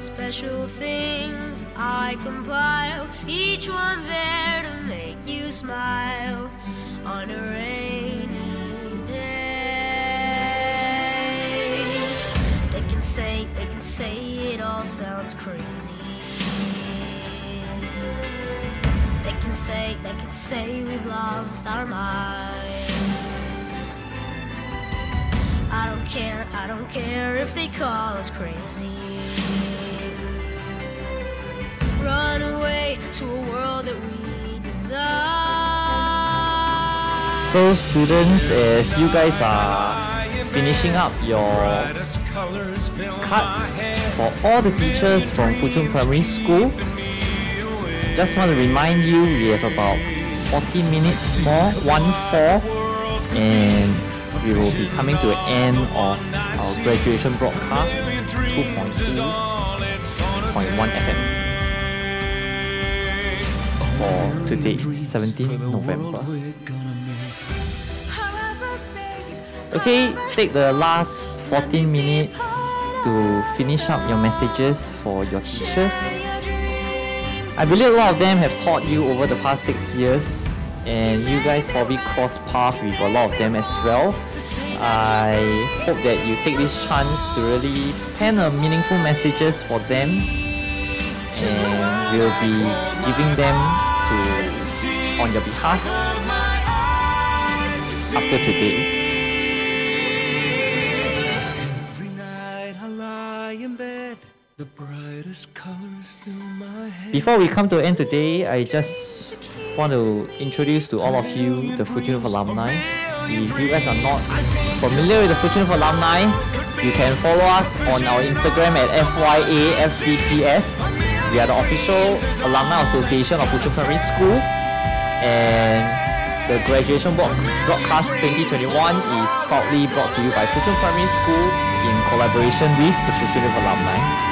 Special things I compile, each one there to make you smile on a rainy day. They can say, they can say it all sounds crazy. Can say, they can say we've lost our minds. I don't care, I don't care if they call us crazy. Run away to a world that we desire. So students, as you guys are finishing up your cards for all the teachers from Fuchun Primary School, just want to remind you we have about 40 minutes more, 1-4, and we will be coming to the end of our graduation broadcast, 2.2.1 FM for today, 17 November. Okay, take the last 14 minutes to finish up your messages for your teachers. I believe a lot of them have taught you over the past six years, and you guys probably cross path with a lot of them as well. I hope that you take this chance to really pen a meaningful messages for them, and we'll be giving them to on your behalf after today. Before we come to an end today, I just want to introduce to all of you the of Alumni. If you guys are not familiar with the of Alumni, you can follow us on our Instagram at FYAFCPS. We are the official Alumni Association of Fuchun Primary School. And the graduation broad- broadcast 2021 is proudly brought to you by Fuchun Primary School in collaboration with the of Alumni.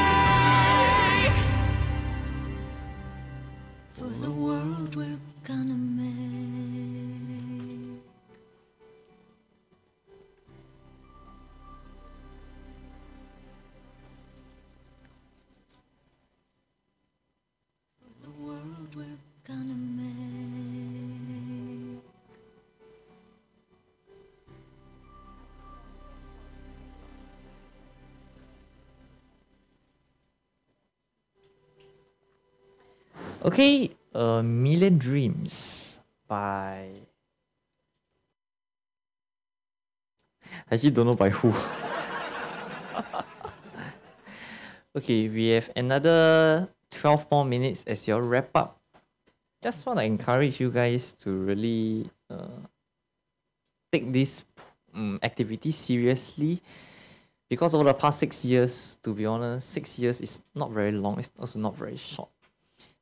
Okay, A Million Dreams by. I actually don't know by who. okay, we have another 12 more minutes as your wrap up. Just want to encourage you guys to really uh, take this um, activity seriously because over the past six years, to be honest, six years is not very long, it's also not very short.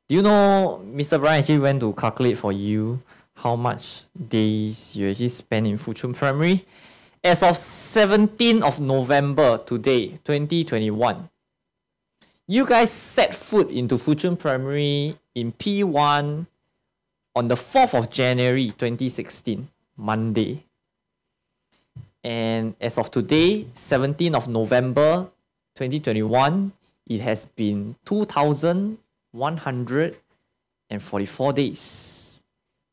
Do you know Mr. Brian actually went to calculate for you how much days you actually spend in Fuchun Primary? As of 17th of November today, 2021, you guys set foot into Fuchun Primary in P1 on the 4th of January 2016, Monday. And as of today, 17th of November 2021, it has been 2,144 days.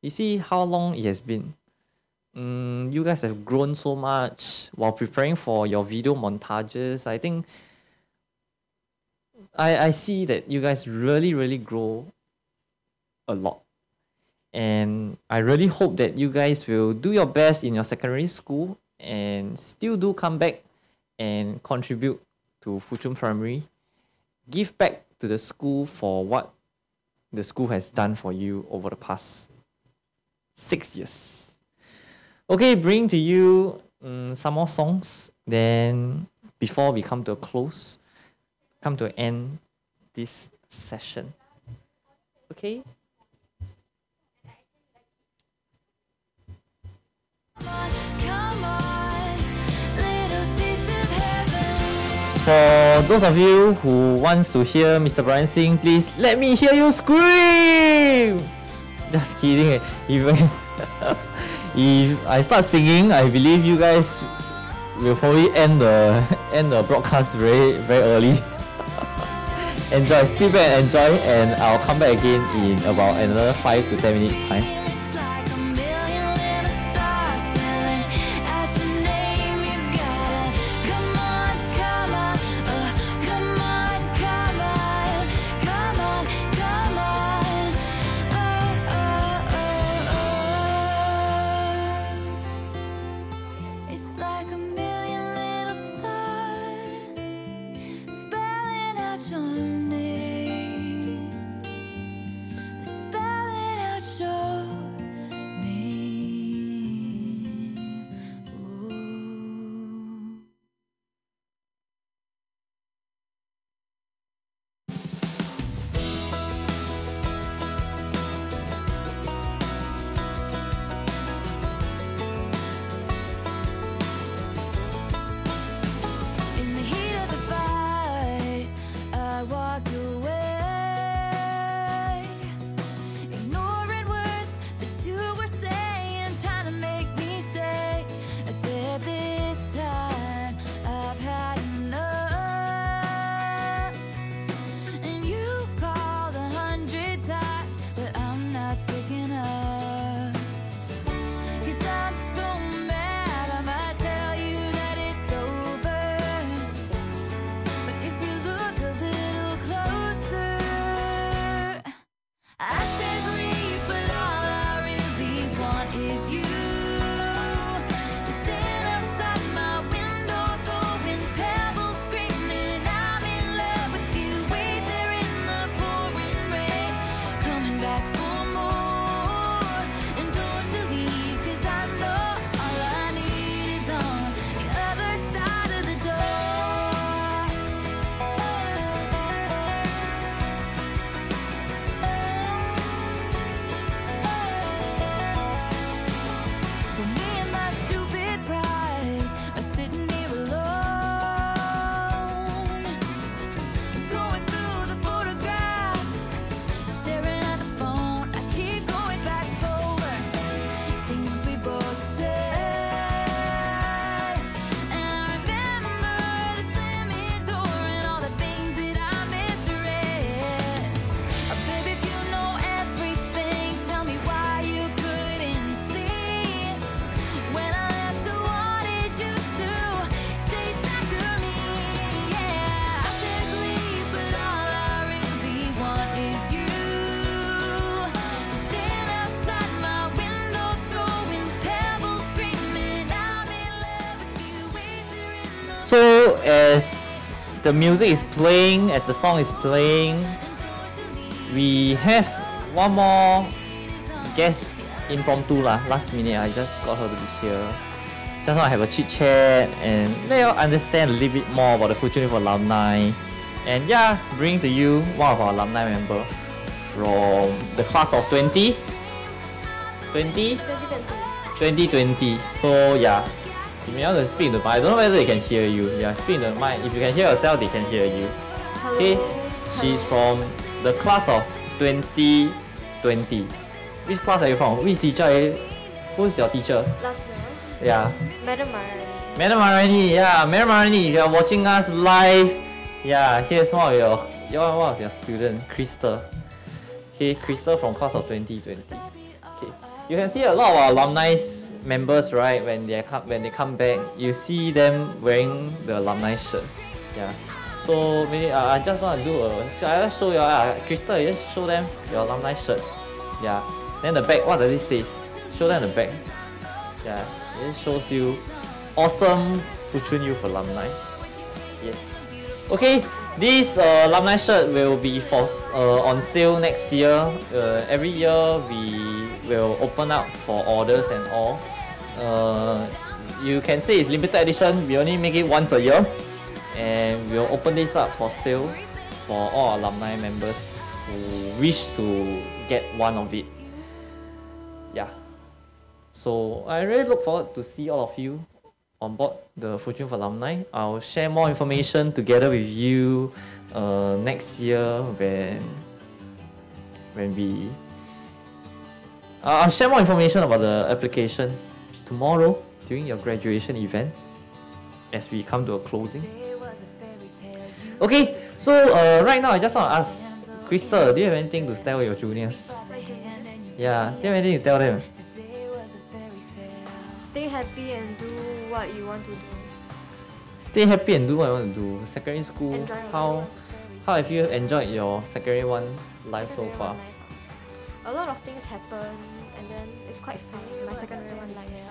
You see how long it has been. Mm, you guys have grown so much while preparing for your video montages. I think I, I see that you guys really, really grow a lot. And I really hope that you guys will do your best in your secondary school and still do come back and contribute to Fuchun Primary. Give back to the school for what the school has done for you over the past six years. Okay, bring to you um, some more songs. Then, before we come to a close, come to end this session. Okay? For those of you who wants to hear Mr. Brian sing, please let me hear you scream. Just kidding. eh. Even if I start singing, I believe you guys will probably end the end the broadcast very very early. enjoy, sit back and enjoy, and I'll come back again in about another five to ten minutes time. The music is playing, as the song is playing, we have one more guest impromptu lah. Last minute, I just got her to be here. Just want to have a chit chat and let you understand a little bit more about the Future for alumni. And yeah, bring to you one of our alumni member from the class of 20. 20? 2020. So yeah, you want to speak in the mic. I don't know whether they can hear you. Yeah, speak in the mic. If you can hear yourself, they can hear you. Okay, she's from the class of 2020. Which class are you from? Which teacher? You, who's your teacher? Last Yeah. Madam Mariani. Madam Mariani, yeah, Madam Mariani, you are watching us live, yeah, here's one of your, your one of your student, Crystal. Okay, Crystal from class of 2020. Okay, you can see a lot of our alumni members, right? When they come when they come back, you see them wearing the alumni shirt. Yeah. So maybe uh, I just want to do a. I just show you. Uh, Crystal, you just show them your alumni shirt. Yeah. Then the back. What does it say? Show them the back. Yeah. It shows you awesome Fuchun Youth alumni. Yes. Okay. This uh, alumni shirt will be for uh, on sale next year. Uh, every year we will open up for orders and all. Uh, you can say it's limited edition. We only make it once a year, and we'll open this up for sale for all alumni members who wish to get one of it. Yeah. So I really look forward to see all of you on board the for Alumni. I'll share more information together with you uh, next year when when we. Uh, I'll share more information about the application tomorrow during your graduation event as we come to a closing. Okay, so uh, right now I just want to ask Crystal, do you have anything to tell your juniors? Yeah, do you have anything to tell them? Stay happy and do what you want to do. Stay happy and do what you want to do. Secondary school, Enjoy how how have you enjoyed your secondary one life so far? A lot of things happen and then it's quite fun. My secondary one life.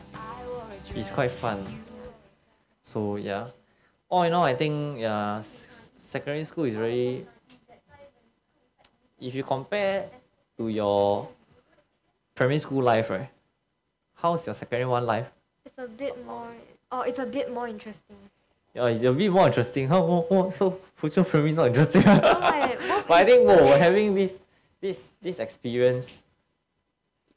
It's quite fun. So yeah, all in all, I think yeah, secondary school is very. If you compare to your primary school life, right? How's your secondary one life? It's a bit more. Oh, it's a bit more interesting. Yeah, it's a bit more interesting. How oh, oh, so Fuchun primary not interesting? like, but I think whoa, having this this this experience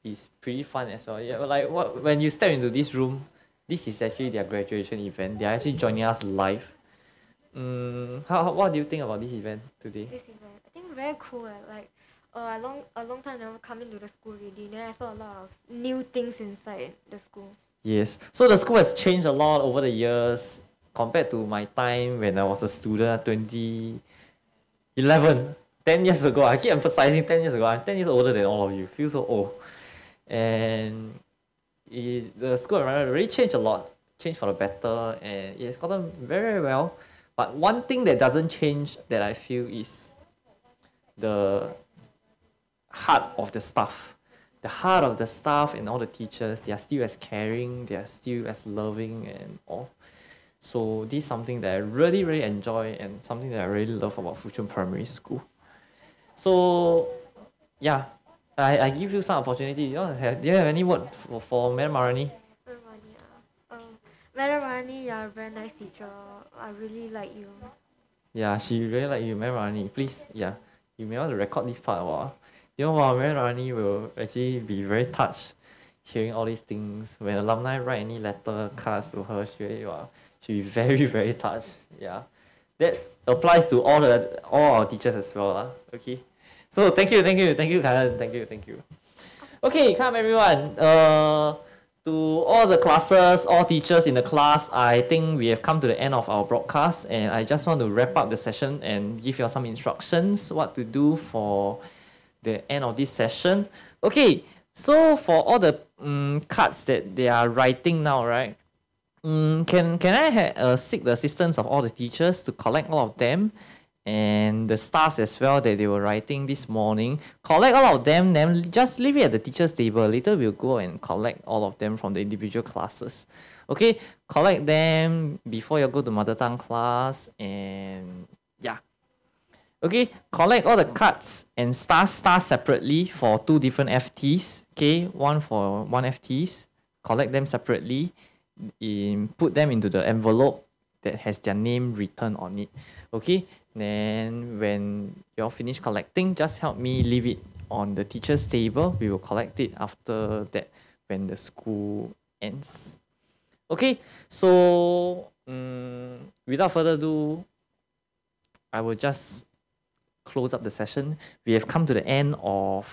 is pretty fun as well. Yeah, but like what when you step into this room, this is actually their graduation event. They are actually joining us live. Mm, how, how what do you think about this event today? This event, I think very cool. eh, Like, uh, a long a long time never come into the school already. Then I saw a lot of new things inside the school. Yes. So the school has changed a lot over the years compared to my time when I was a student, 2011. 10 years ago. I keep emphasizing 10 years ago. I'm 10 years older than all of you. Feel so old. And it, the school environment really changed a lot. Changed for the better and it has gotten very, very well. But one thing that doesn't change that I feel is the heart of the staff. The heart of the staff and all the teachers, they are still as caring, they are still as loving and all. So this is something that I really, really enjoy and something that I really love about Fuchun Primary School. So yeah, I, I give you some opportunity. You to have, do you have any word for, for Madam Mariani? Madam Rani, you're a very nice teacher. I really like you. Yeah, she really like you, Madam Rani. Please, yeah, you may want to record this part. Wow. You know, wow, Madam Rani will actually be very touched hearing all these things. When alumni write any letter, cards to her, she, wow, she'll be very, very touched. Yeah. That applies to all the all our teachers as well. Uh, okay. So thank you, thank you, thank you, Karen. Thank you, thank you. Okay, come everyone. Uh, to all the classes, all teachers in the class, I think we have come to the end of our broadcast, and I just want to wrap up the session and give you some instructions what to do for the end of this session. Okay, so for all the um, cards that they are writing now, right? Um, can can I uh, seek the assistance of all the teachers to collect all of them? And the stars as well that they were writing this morning. Collect all of them, then just leave it at the teacher's table. Later we'll go and collect all of them from the individual classes. Okay, collect them before you go to mother tongue class and yeah. Okay, collect all the cards and stars stars separately for two different FTs. Okay, one for one FTs. Collect them separately. In, put them into the envelope that has their name written on it. Okay, then when you're finished collecting, just help me leave it on the teacher's table. We will collect it after that when the school ends. Okay, so um, without further ado, I will just close up the session. We have come to the end of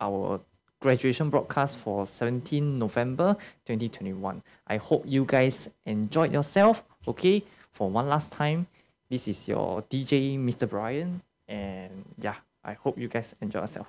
our graduation broadcast for 17 November 2021. I hope you guys enjoyed yourself. Okay, for one last time, this is your DJ, Mr. Brian. And yeah, I hope you guys enjoy yourself.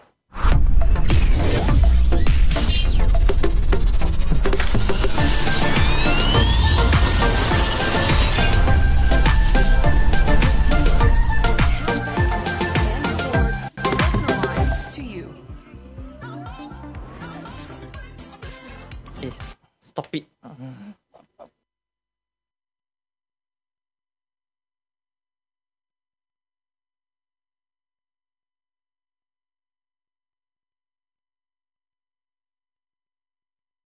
Eh, stop it